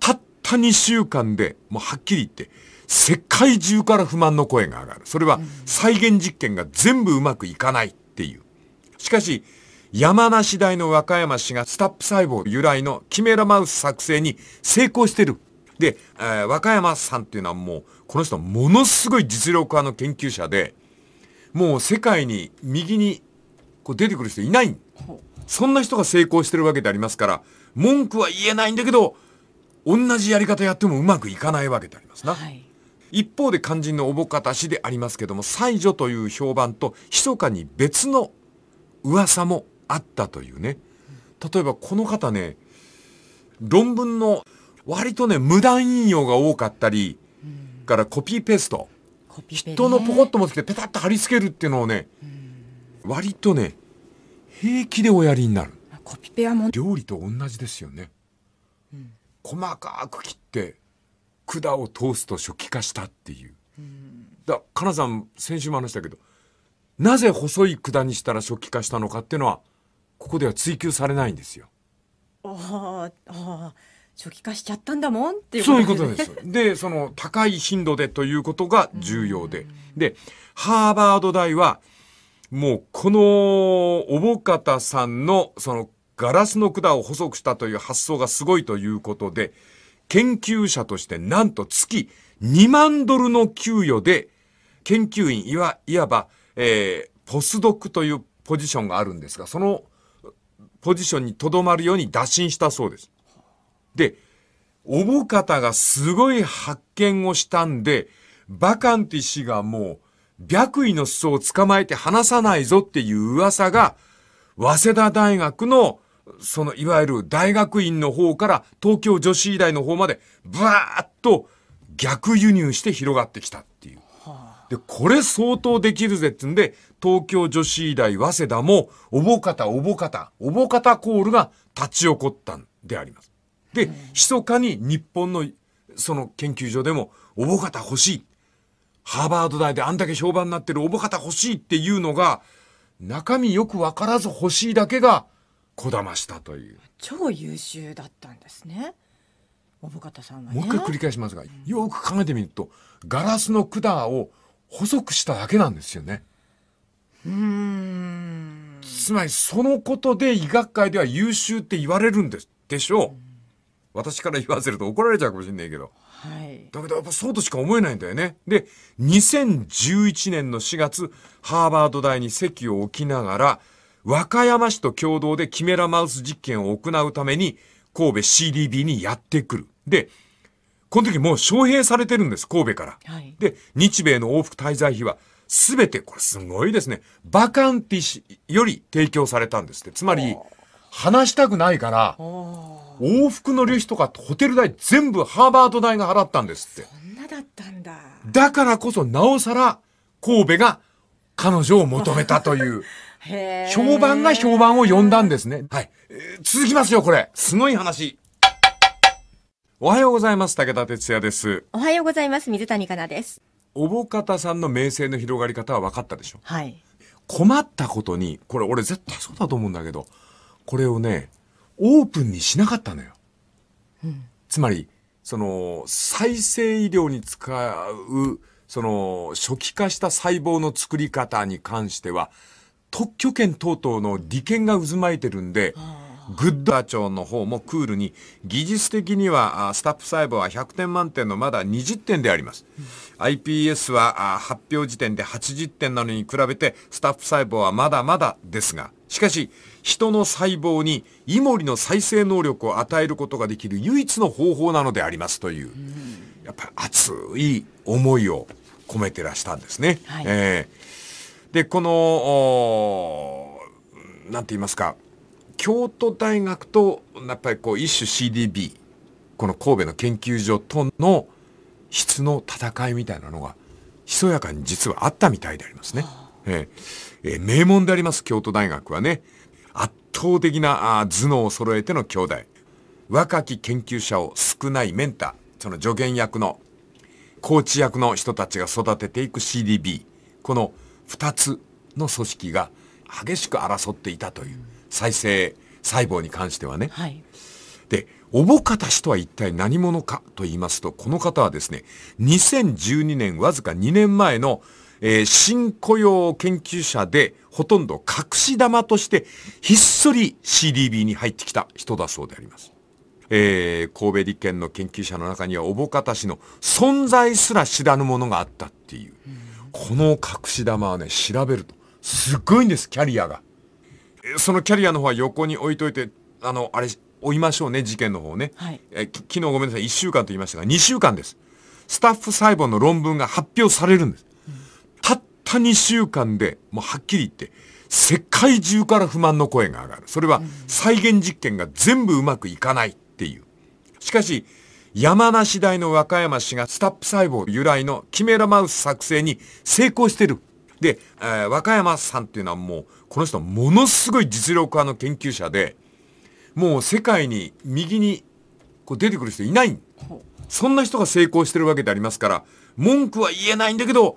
たった2週間で、もうはっきり言って、世界中から不満の声が上がる。それは再現実験が全部うまくいかないっていう。しかし、山梨大の和歌山市がスタップ細胞由来のキメラマウス作成に成功してる。で、えー和歌山さんっていうのはもう、この人ものすごい実力派の研究者で、もう世界に右にこう出てくる人いない。そんな人が成功してるわけでありますから、文句は言えないんだけど、同じやり方やってもうまくいかないわけでありますな。はい。一方で肝心のおぼかた氏でありますけども、才女という評判と、密かに別の噂もあったというね。例えばこの方ね、論文の割とね、無断引用が多かったり、からコピーペースト。人のポコッと持ってきてペタッと貼り付けるっていうのをね、割とね、平気でおやりになる。コピペはもう料理と同じですよね。細かく切って管を通すと初期化したっていう。だ金さん先週も話したけどなぜ細い管にしたら初期化したのかっていうのはここでは追求されないんですよ。ああ初期化しちゃったんだもんっていうそういうことです。で、その高い頻度でということが重要で。で、ハーバード大は、もうこのおぼかたさんのそのガラスの管を細くしたという発想がすごいということで、研究者としてなんと月2万ドルの給与で、研究員、いわ、いわば、えーポスドクというポジションがあるんですが、そのポジションにとどまるように打診したそうです。で、おぼかたがすごい発見をしたんで、バカンティ氏がもう、白衣の裾を捕まえて離さないぞっていう噂が、早稲田大学の、その、いわゆる大学院の方から東京女子医大の方まで、ブワーッと逆輸入して広がってきたっていう。で、これ相当できるぜってんで、東京女子医大早稲田も、おぼかたおぼかた、おぼかたコールが立ち起こったんであります。で、密かに日本のその研究所でも、おぼかた欲しい。ハーバード大であんだけ評判になってるおぼかた欲しいっていうのが、中身よくわからず欲しいだけが、こだましたという。超優秀だったんですねおぼかたさんはねもう一回繰り返しますが、よく考えてみると、ガラスの管を細くしただけなんですよね。うーんつまりそのことで医学界では優秀って言われるんですでしょう。私から言わせると怒られちゃうかもしれないけど。はいだけどやっぱそうとしか思えないんだよね。で、2011年の4月、ハーバード大に席を置きながら、和歌山市と共同でキメラマウス実験を行うために、神戸 CDB にやってくる。で、この時もう招聘されてるんです、神戸から。はい、で、日米の往復滞在費は、すべて、これすごいですね。バカンティより提供されたんですって。つまり、話したくないから、往復の旅費とかホテル代全部ハーバード代が払ったんですって。そんなだったんだ。だからこそ、なおさら、神戸が彼女を求めたという。評判が評判を呼んだんですね。はい。えー、続きますよ、これ。すごい話。おはようございます。武田哲也です。おはようございます。水谷香奈です。おぼかたさんの名声の広がり方は分かったでしょ？はい。困ったことに、これ俺絶対そうだと思うんだけど、これをね、オープンにしなかったのよ。うん、つまり、その、再生医療に使う、その、初期化した細胞の作り方に関しては、特許権等々の利権が渦巻いてるんで、グッド社長の方もクールに技術的にはスタップ細胞は100点満点のまだ20点であります、うん、iPS は発表時点で80点なのに比べてスタップ細胞はまだまだですがしかし人の細胞にイモリの再生能力を与えることができる唯一の方法なのでありますという、うん、やっぱり熱い思いを込めてらしたんですね。はい、えー、でこの何て言いますか京都大学とやっぱりこう一種 CDB この神戸の研究所との質の戦いみたいなのがひそやかに実はあったみたいでありますね。えー、えー、名門であります京都大学はね。圧倒的なあ頭脳を揃えての兄弟。若き研究者を少ないメンターその助言役のコーチ役の人たちが育てていく CDB この2つの組織が激しく争っていたという。再生細胞に関してはね。はい、で、おぼかた氏とは一体何者かと言いますと、この方はですね、2012年わずか2年前の、えー、新雇用研究者でほとんど隠し玉としてひっそり CDB に入ってきた人だそうであります。えー、神戸立憲の研究者の中にはおぼかた氏の存在すら知らぬものがあったっていう。この隠し玉はね、調べると、すっごいんです、キャリアが。そのキャリアの方は横に置いといて、あの、あれ、追いましょうね、事件の方ね。はい、え昨日ごめんなさい、1週間と言いましたが、2週間です。スタッフ細胞の論文が発表されるんです。うん、たった2週間で、もうはっきり言って、世界中から不満の声が上がる。それは再現実験が全部うまくいかないっていう。しかし、山梨大の和歌山市がスタップ細胞由来のキメラマウス作成に成功してる。で、えー、和歌山さんっていうのはもう、この人はものすごい実力派の研究者で、もう世界に右にこう出てくる人いない。そんな人が成功してるわけでありますから、文句は言えないんだけど、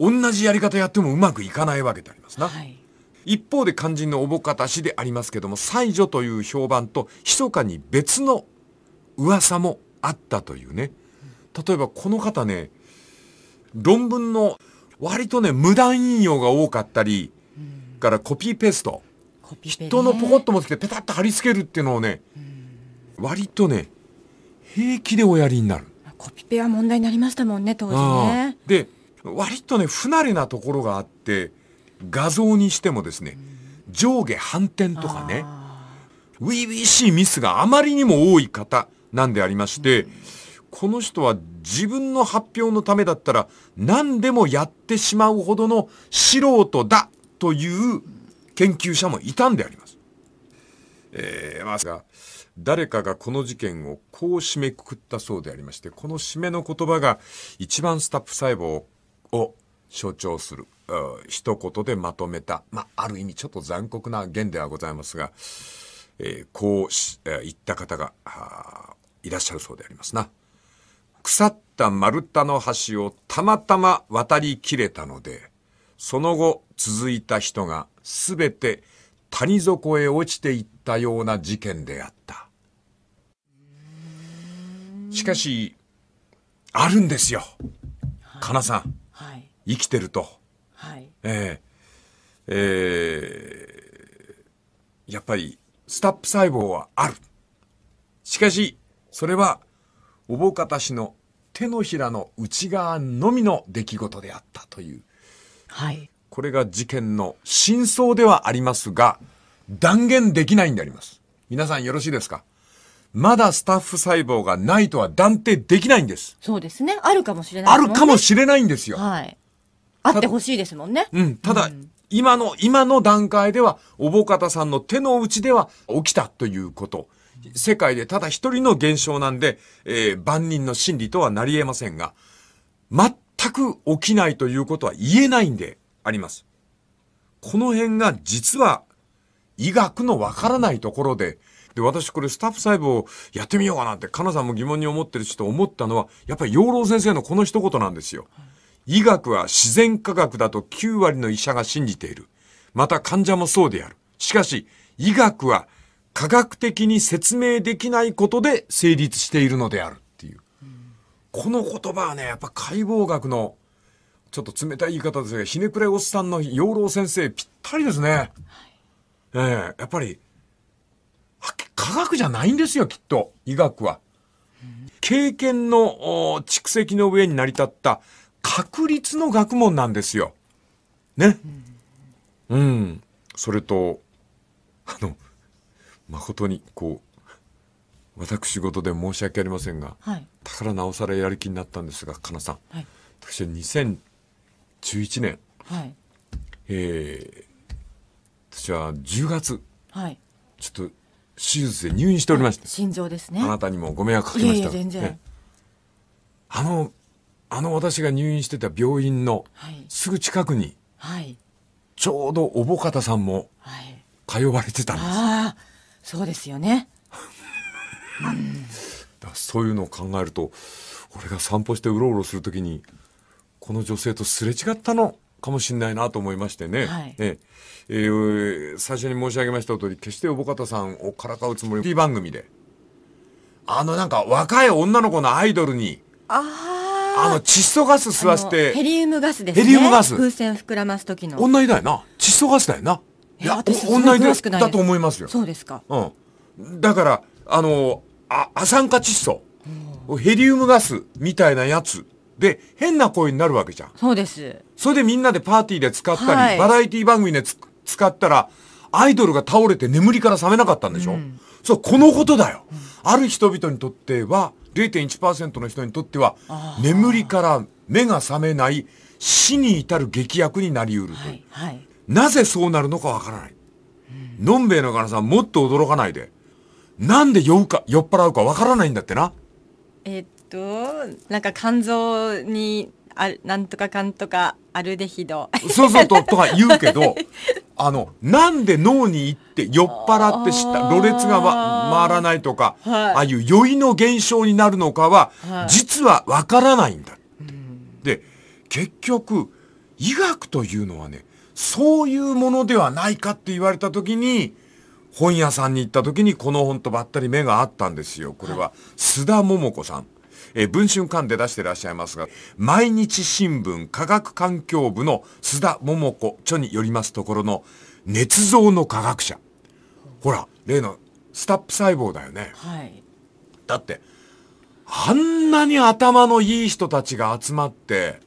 同じやり方やってもうまくいかないわけでありますな。はい、一方で肝心のおぼかたしでありますけども、才女という評判と、密かに別の噂もあったというね。例えばこの方ね、論文の割とね、無断引用が多かったり、からコピーペースト。人のポコッと持ってきてペタッと貼り付けるっていうのをね、割とね、平気でおやりになる。コピペは問題になりましたもんね、当時ね。で、割とね、不慣れなところがあって、画像にしてもですね、上下反転とかね、初々しいミスがあまりにも多い方なんでありまして、この人は自分の発表のためだったら何でもやってしまうほどの素人だという研究者もいたんであります。えー、まあ、誰かがこの事件をこう締めくくったそうでありまして、この締めの言葉が一番スタップ細胞を象徴する、一言でまとめた、まあ、ある意味ちょっと残酷な言ではございますが、えー、こう、えー、言った方がいらっしゃるそうでありますな。腐った丸太の橋をたまたま渡りきれたので、その後続いた人がすべて谷底へ落ちていったような事件であった。しかし、あるんですよ。かなさん。はい、生きてると。はい、えー、えー、やっぱりスタップ細胞はある。しかし、それは、おぼかたしの手のひらの内側のみの出来事であったという。はい。これが事件の真相ではありますが、断言できないんであります。皆さんよろしいですか？まだスタッフ細胞がないとは断定できないんです。そうですね。あるかもしれないね。るかもしれないんですよ。はい。あってほしいですもんね。うん、ただ、今の、今の段階では、おぼかたさんの手の内では起きたということ。世界でただ一人の現象なんで、えー万人の真理とはなり得ませんが、全く起きないということは言えないんであります。この辺が実は医学のわからないところで、で、私これスタッフ細胞をやってみようかなって、かなさんも疑問に思ってるしと思ったのは、やっぱり養老先生のこの一言なんですよ。医学は自然科学だと9割の医者が信じている。また患者もそうである。しかし、医学は科学的に説明できないことで成立しているのであるっていう。この言葉はね、やっぱ解剖学の、ちょっと冷たい言い方ですが、ひねくれおっさんの養老先生ぴったりですね。ええやっぱり、は科学じゃないんですよ、きっと、医学は。経験のお蓄積の上に成り立った確率の学問なんですよ。ね。うん。それと、あの、誠に、こう、私事で申し訳ありませんが、はい。だからなおさらやる気になったんですが、かなさん。はい。私は2011年、はい。えー、私は10月、はい。ちょっと手術で入院しておりまして、心臓ですね。あなたにもご迷惑かいけました。やいや全然ね。あの、あの私が入院してた病院のはい。すぐ近くに、はい。ちょうどおぼかたさんもはい。通われてたんです。ああ、そうですよね。だからそういうのを考えると、俺が散歩してうろうろするときに、この女性とすれ違ったのかもしれないなと思いましてね。はいええー最初に申し上げました通り、決しておぼかたさんをからかうつもり、番組で、あのなんか若い女の子のアイドルに、ああの窒素ガス吸わせあのヘて、リウムガスですね。ヘリウムガス風船膨らます時の。女だよな。窒素ガスだよな。いや私お女そんな詳しくないですだと思いますよ。そうですか。うん。だから、あの、あ、亜酸化窒素、ヘリウムガスみたいなやつで変な声になるわけじゃん。そうです。それでみんなでパーティーで使ったり、はいバラエティ番組でつ使ったら、アイドルが倒れて眠りから覚めなかったんでしょ、そう、このことだよ。ある人々にとっては、0.1%の人にとっては、眠りから目が覚めない死に至る劇薬になりうるという。はい。はい。なぜそうなるのかわからない。のんべえのかなさんもっと驚かないで。なんで酔うか、酔っ払うかわからないんだってな。えっと、なんか肝臓に、あなんとかかんとかアルデヒド。そうそうと、とか言うけど、あの、なんで脳に行って酔っ払ってした、あーろれつが、ま、回らないとか、はいああいう酔いの現象になるのかは、はい実はわからないんだ。で、結局、医学というのはね、そういうものではないかって言われたときに、本屋さんに行った時にこの本とばったり目があったんですよ。これは、須田桃子さん。えー文春館で出してらっしゃいますが、毎日新聞科学環境部の須田桃子著によりますところの、捏造の科学者。ほら、例のスタップ細胞だよね。はい。だって、あんなに頭のいい人たちが集まって、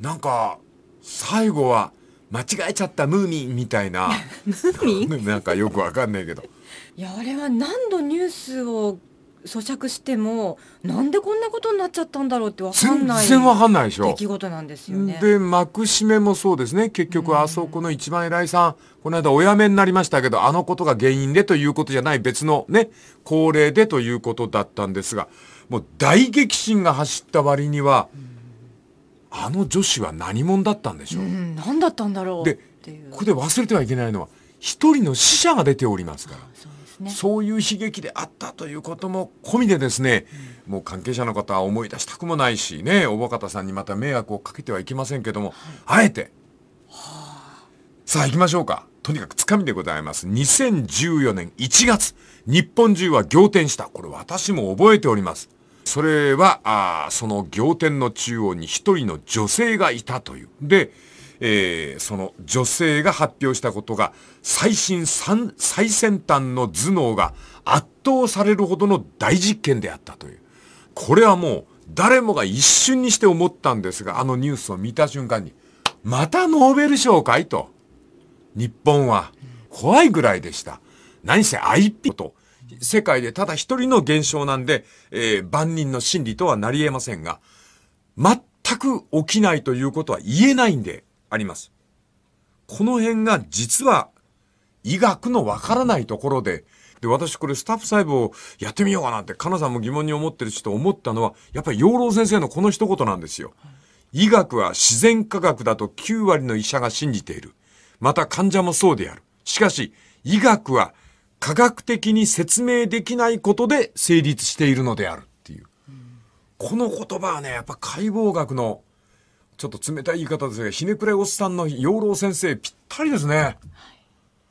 なんか、最後は、間違えちゃったムーミンみたいな、ムーミン？なんかよくわかんないけど。いや、あれは何度ニュースを咀嚼しても、なんでこんなことになっちゃったんだろうってわかん全ない。然わかんないでしょ出。来事なんですよね。で、幕締めもそうですね。結局、あそこの一番偉いさん、この間お辞めになりましたけど、あのことが原因でということじゃない別のね、高齢でということだったんですが、もう大激震が走った割には、あの女子は何者だったんでしょう？うん、何だったんだろう？っで。ここで忘れてはいけないのは、一人の死者が出ておりますから。そうですね。そういう悲劇であったということも込みでですね、もう関係者の方は思い出したくもないしね、おばかたさんにまた迷惑をかけてはいけませんけども、あえて、さあ行きましょうか。とにかくつかみでございます。2014年1月、日本中は仰天した。これ私も覚えております。それは、あその仰天の中央に一人の女性がいたという。で、えーその女性が発表したことが最新最最先端の頭脳が圧倒されるほどの大実験であったという。これはもう誰もが一瞬にして思ったんですが、あのニュースを見た瞬間に、またノーベル賞かいと。日本は怖いぐらいでした。何せ IP と世界でただ一人の現象なんで、えー万人の真理とはなり得ませんが、全く起きないということは言えないんであります。この辺が実は医学のわからないところで、で、私これスタッフ細胞をやってみようかなって、かなさんも疑問に思ってるしと思ったのは、やっぱり養老先生のこの一言なんですよ。医学は自然科学だと9割の医者が信じている。また患者もそうである。しかし、医学は科学的に説明できないことで成立しているのであるっていう。この言葉はね、やっぱ解剖学の、ちょっと冷たい言い方ですが、ひねくれおっさんの養老先生ぴったりですね。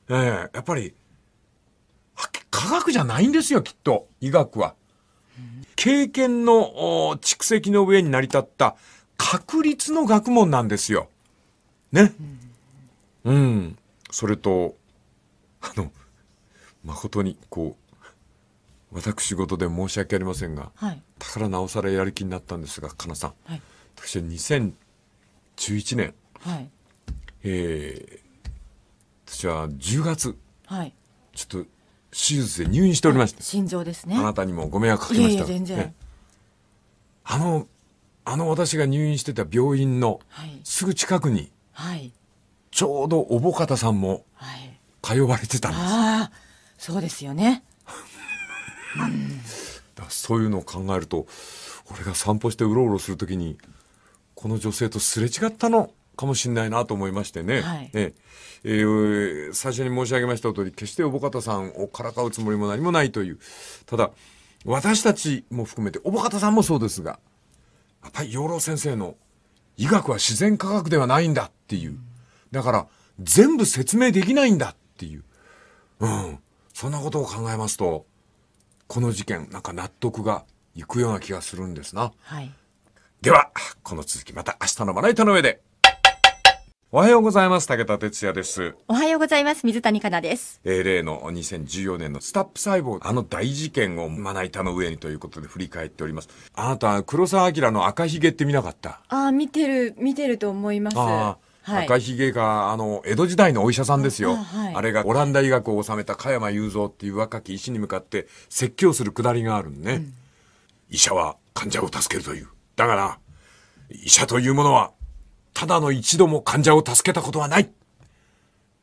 ええやっぱり、は科学じゃないんですよ、きっと、医学は。経験のお蓄積の上に成り立った確率の学問なんですよ。ね。うん。それと、あの、誠に、こう、私事で申し訳ありませんが、はい。だからなおさらやる気になったんですが、かなさん。はい。私は2011年、はい。えー、私は10月、はい。ちょっと手術で入院しておりまして、心臓ですね。あなたにもご迷惑かいけました。やいや全然、ね。あの、あの私が入院してた病院のはい。すぐ近くに、はい。ちょうどおぼかたさんもはい。通われてたんです。ああそうですよねだからそういうのを考えると、俺が散歩してうろうろするときに、この女性とすれ違ったのかもしれないなと思いましてね。はいええー最初に申し上げました通り、決しておぼかたさんをからかうつもりも何もないという。ただ、私たちも含めて、おぼかたさんもそうですが、やっぱり養老先生の医学は自然科学ではないんだっていう。だから、全部説明できないんだっていう。うん。そんなことを考えますと、この事件、なんか納得がいくような気がするんですな。はいでは、この続きまた明日のまな板の上で。おはようございます。武田哲也です。おはようございます水谷香奈ですえー例の2014年のスタップ細胞、あの大事件をまな板の上にということで振り返っております。あなた、黒澤明の赤ひげって見なかった？ああ見てる見てると思います赤ひげが、あの、江戸時代のお医者さんですよ。あれがオランダ医学を治めた加山雄三っていう若き医師に向かって説教するくだりがあるんね。医者は患者を助けるという。だから、医者というものは、ただの一度も患者を助けたことはない。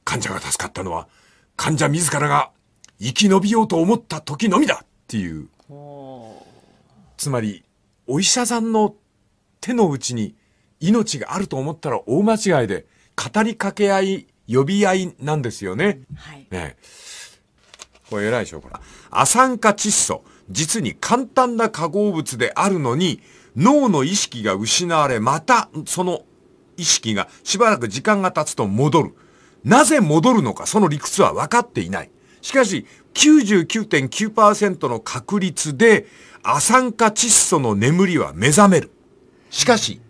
患者が助かったのは、患者自らが生き延びようと思った時のみだっていう。つまり、お医者さんの手の内に命があると思ったら大間違いで、語りかけ合い、呼び合いなんですよね。はいねえこれ偉いでしょ、これ。ア酸化窒素。実に簡単な化合物であるのに、脳の意識が失われ、またその意識がしばらく時間が経つと戻る。なぜ戻るのか、その理屈は分かっていない。しかし、99.9%の確率で、ア酸化窒素の眠りは目覚める。しかし、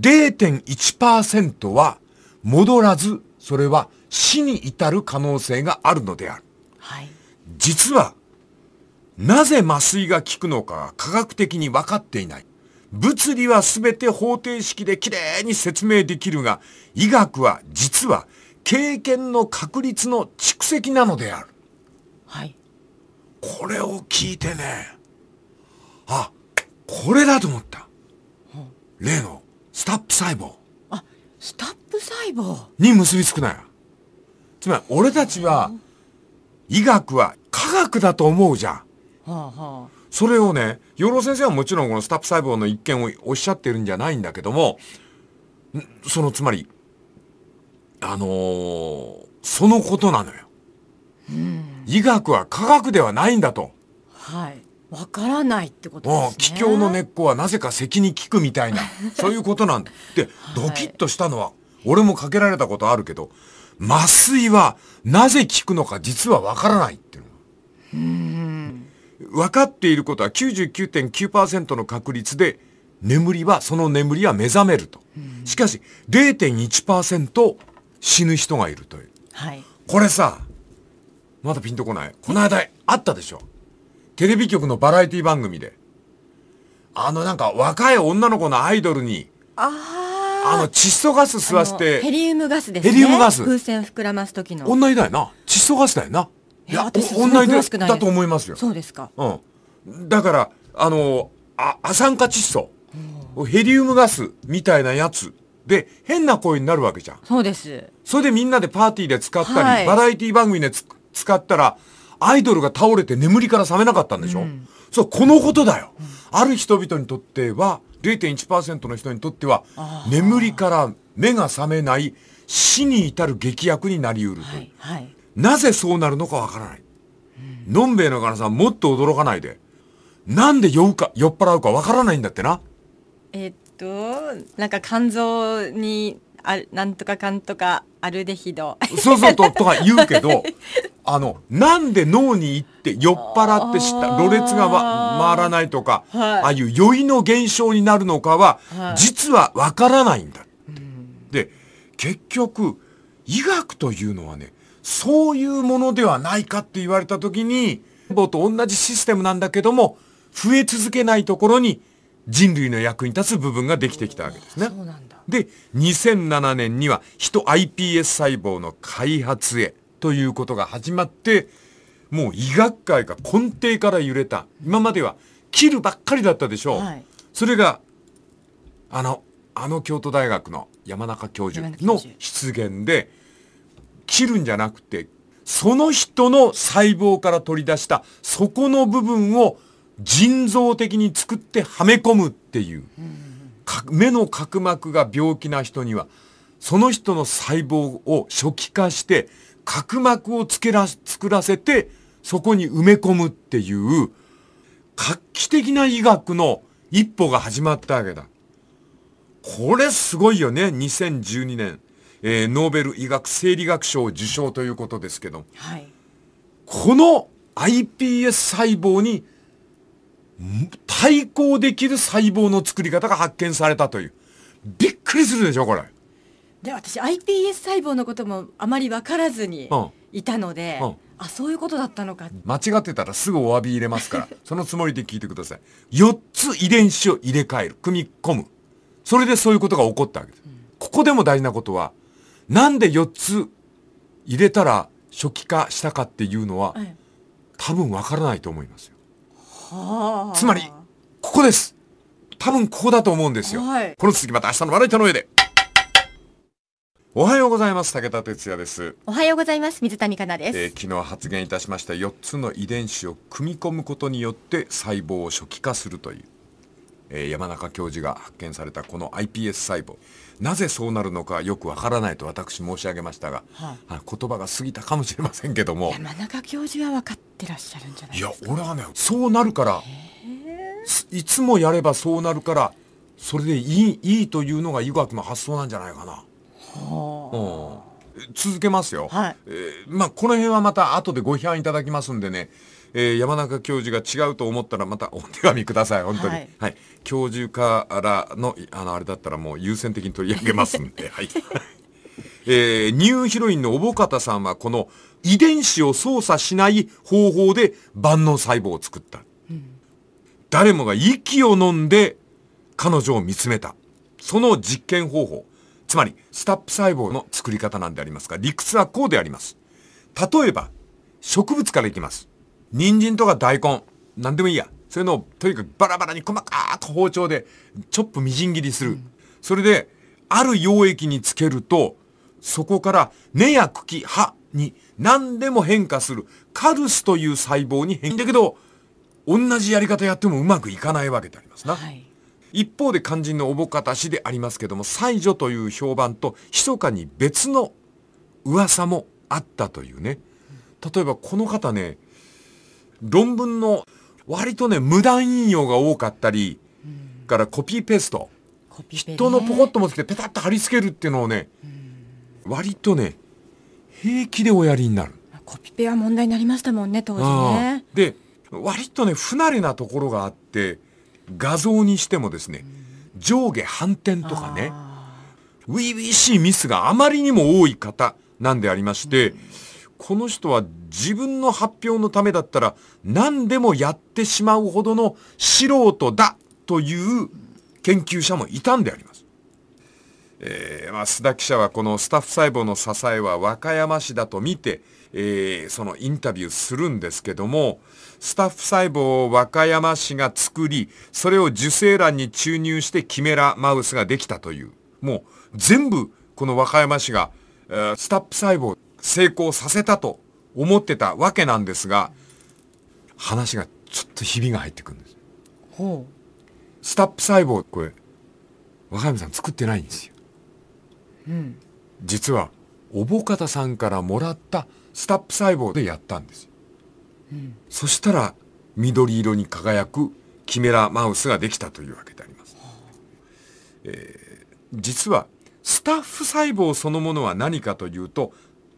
0.1%は戻らず、それは死に至る可能性があるのである。はい実は、なぜ麻酔が効くのかが科学的に分かっていない。物理は全て方程式できれいに説明できるが、医学は実は経験の確率の蓄積なのである。はいこれを聞いてね、あ、これだと思った。例のスタップ細胞あスタップ細胞？に結びつくなよ。つまり俺たちは医学は科学だと思うじゃん。はあはそれをね、養老先生はもちろんこのスタップ細胞の一見をおっしゃってるんじゃないんだけども、んそのつまり、あのーそのことなのよ。医学は科学ではないんだと。あはいわからないってことですね気境の根っこはなぜか咳に効くみたいな、そういうことなんだ。で、ドキッとしたのは、俺もかけられたことあるけど、麻酔はなぜ効くのか実はわからないっていうの。分かっていることは99.9%の確率で眠りは、その眠りは目覚めると。しかし0.1%死ぬ人がいるという。はいこれさ、まだピンとこないこの間あったでしょテレビ局のバラエティ番組で。あのなんか若い女の子のアイドルに、ああの窒素ガス吸わせあのヘて、リウムガスですねヘリウムガス風船膨らます時の同じだよな。窒素ガスだよな。いや私お同じ詳しくないだと思いますよ。そうですかうん。だから、あの、あ、亜酸化窒素、ヘリウムガスみたいなやつで変な声になるわけじゃん。そうですそれでみんなでパーティーで使ったり、はいバラエティ番組でつ使ったら、アイドルが倒れて眠りから覚めなかったんでしょ、そう、このことだよ。ある人々にとっては、0.1%の人にとっては、眠りから目が覚めない死に至る劇薬になりうるという。はいはいなぜそうなるのかわからない。のんべえのかなさんもっと驚かないで。なんで酔うか、酔っ払うかわからないんだってな。えっとなんか肝臓にあなんとかかんとかアルデヒド。そうそうと、とか言うけど、あの、なんで脳に行って酔っ払ってした、あー。ろれつが、ま、回らないとか、はい。ああいう酔いの現象になるのかは、はい。実はわからないんだ。で、結局、医学というのはね、そういうものではないかって言われたときに、と同じシステムなんだけども、増え続けないところに人類の役に立つ部分ができてきたわけですね。そうなんだで、2007年には人 iPS 細胞の開発へということが始まって、もう医学界が根底から揺れた。今までは切るばっかりだったでしょう。はいそれが、あの、あの京都大学の山中教授の出現で、切るんじゃなくて、その人の細胞から取り出したそこの部分を人造的に作ってはめ込むっていう。か目の角膜が病気な人には、その人の細胞を初期化して、角膜をつけら、作らせて、そこに埋め込むっていう、画期的な医学の一歩が始まったわけだ。これすごいよね。2012年、えーノーベル医学生理学賞を受賞ということですけど、はいこの iPS 細胞にん対抗できる細胞の作り方が発見されたという。びっくりするでしょ、これ。で私 iPS 細胞のこともあまり分からずにうんいたので、うんあそういうことだったのか間違ってたらすぐお詫び入れますから、そのつもりで聞いてください。4つ遺伝子を入れ替える、組み込む。それでそういうことが起こったわけです。ここでも大事なことは、なんで4つ入れたら初期化したかっていうのは、はい多分わからないと思いますよ。はあつまり、ここです。多分ここだと思うんですよ。はいこの続きまた明日のまな板の上で。おはようございます。武田哲也です。おはようございます水谷香奈です、えー昨日発言いたしました4つの遺伝子を組み込むことによって細胞を初期化するという、えー山中教授が発見されたこの iPS 細胞なぜそうなるのかよくわからないと私申し上げましたが、はい。あ言葉が過ぎたかもしれませんけども。山中教授は分かってらっしゃるんじゃないいですか？や俺はねそうなるからすいつもやればそうなるからそれでいいいいというのが医学の発想なんじゃないかな。うん。続けますよ。はい。えーまあこの辺はまた後でご批判いただきますんでね、えー山中教授が違うと思ったらまたお手紙ください本当に。ははいい、教授からのいあのあれだったらもう優先的に取り上げますんで。はい。えーニューヒロインのおぼかたさんはこの遺伝子を操作しない方法で万能細胞を作った。誰もが息を飲んで彼女を見つめた。その実験方法。つまり、スタップ細胞の作り方なんでありますが、理屈はこうであります。例えば、植物からいきます。人参とか大根、何でもいいや。そういうのをとにかくバラバラに細かく包丁でチョップみじん切りする。それで、ある溶液につけると、そこから根や茎、葉に何でも変化するカルスという細胞に変だけど、同じやり方やってもうまくいかないわけでありますな。はい一方で肝心のおぼかたしでありますけども、才女という評判と、密かに別の噂もあったというね。例えばこの方ね、論文の割とね、無断引用が多かったり、からコピーペースト。人のポコッと持ってきてペタッと貼り付けるっていうのをね、割とね、平気でおやりになる。コピペは問題になりましたもんね当時あねあで割とね不慣れなところがあって画像にしてもですね上下反転とかねあ初々しいミスがあまりにも多い方なんでありまして、この人は自分の発表のためだったら何でもやってしまうほどの素人だという研究者もいたんであります。えーまあ、須田記者はこのスタッフ細胞の支えは和歌山市だと見て、えー、そのインタビューするんですけども、スタッフ細胞を和歌山市が作り、それを受精卵に注入してキメラマウスができたという、もう全部この和歌山市が、えー、スタッフ細胞成功させたと思ってたわけなんですが、話がちょっとひびが入ってくるんです。ほスタップ細胞、これ、若山さん作ってないんですよ。う。うん。実は、おぼかたさんからもらったスタップ細胞でやったんですよ。そしたら、緑色に輝くキメラマウスができたというわけであります。えー実は、スタッフ細胞そのものは何かというと、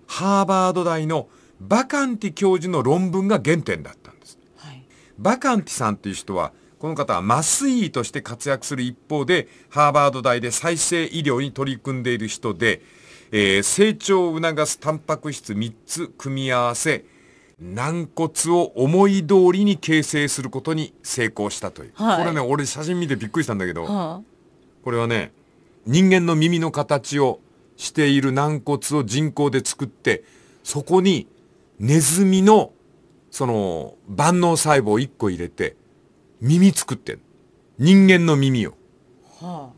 ハーバード大のバカンティ教授の論文が原点だったんです。はい。バカンティさんっていう人は、この方は麻酔医として活躍する一方で、ハーバード大で再生医療に取り組んでいる人で、えー成長を促すタンパク質3つ組み合わせ、軟骨を思い通りに形成することに成功したという。はいこれね、俺写真見てびっくりしたんだけど、はこれはね、人間の耳の形をしている軟骨を人工で作って、そこにネズミのその万能細胞を1個入れて、耳作ってん人間の耳を。あ。は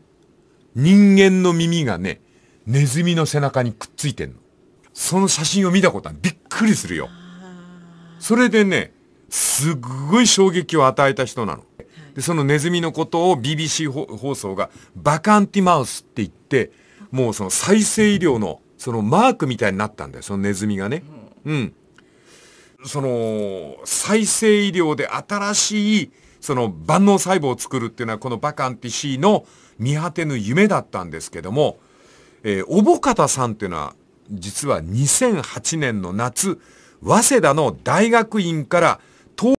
人間の耳がね、ネズミの背中にくっついてんの。その写真を見たことはびっくりするよ。それでね、すっごい衝撃を与えた人なの。で、そのネズミのことを BBC 放放送がバカンティマウスって言って、もうその再生医療のそのマークみたいになったんだよ、そのネズミがね。うん。その再生医療で新しいその万能細胞を作るっていうのはこのバカンティ C の見果てぬ夢だったんですけども、えー、おぼかたさんっていうのは実は2008年の夏早稲田の大学院から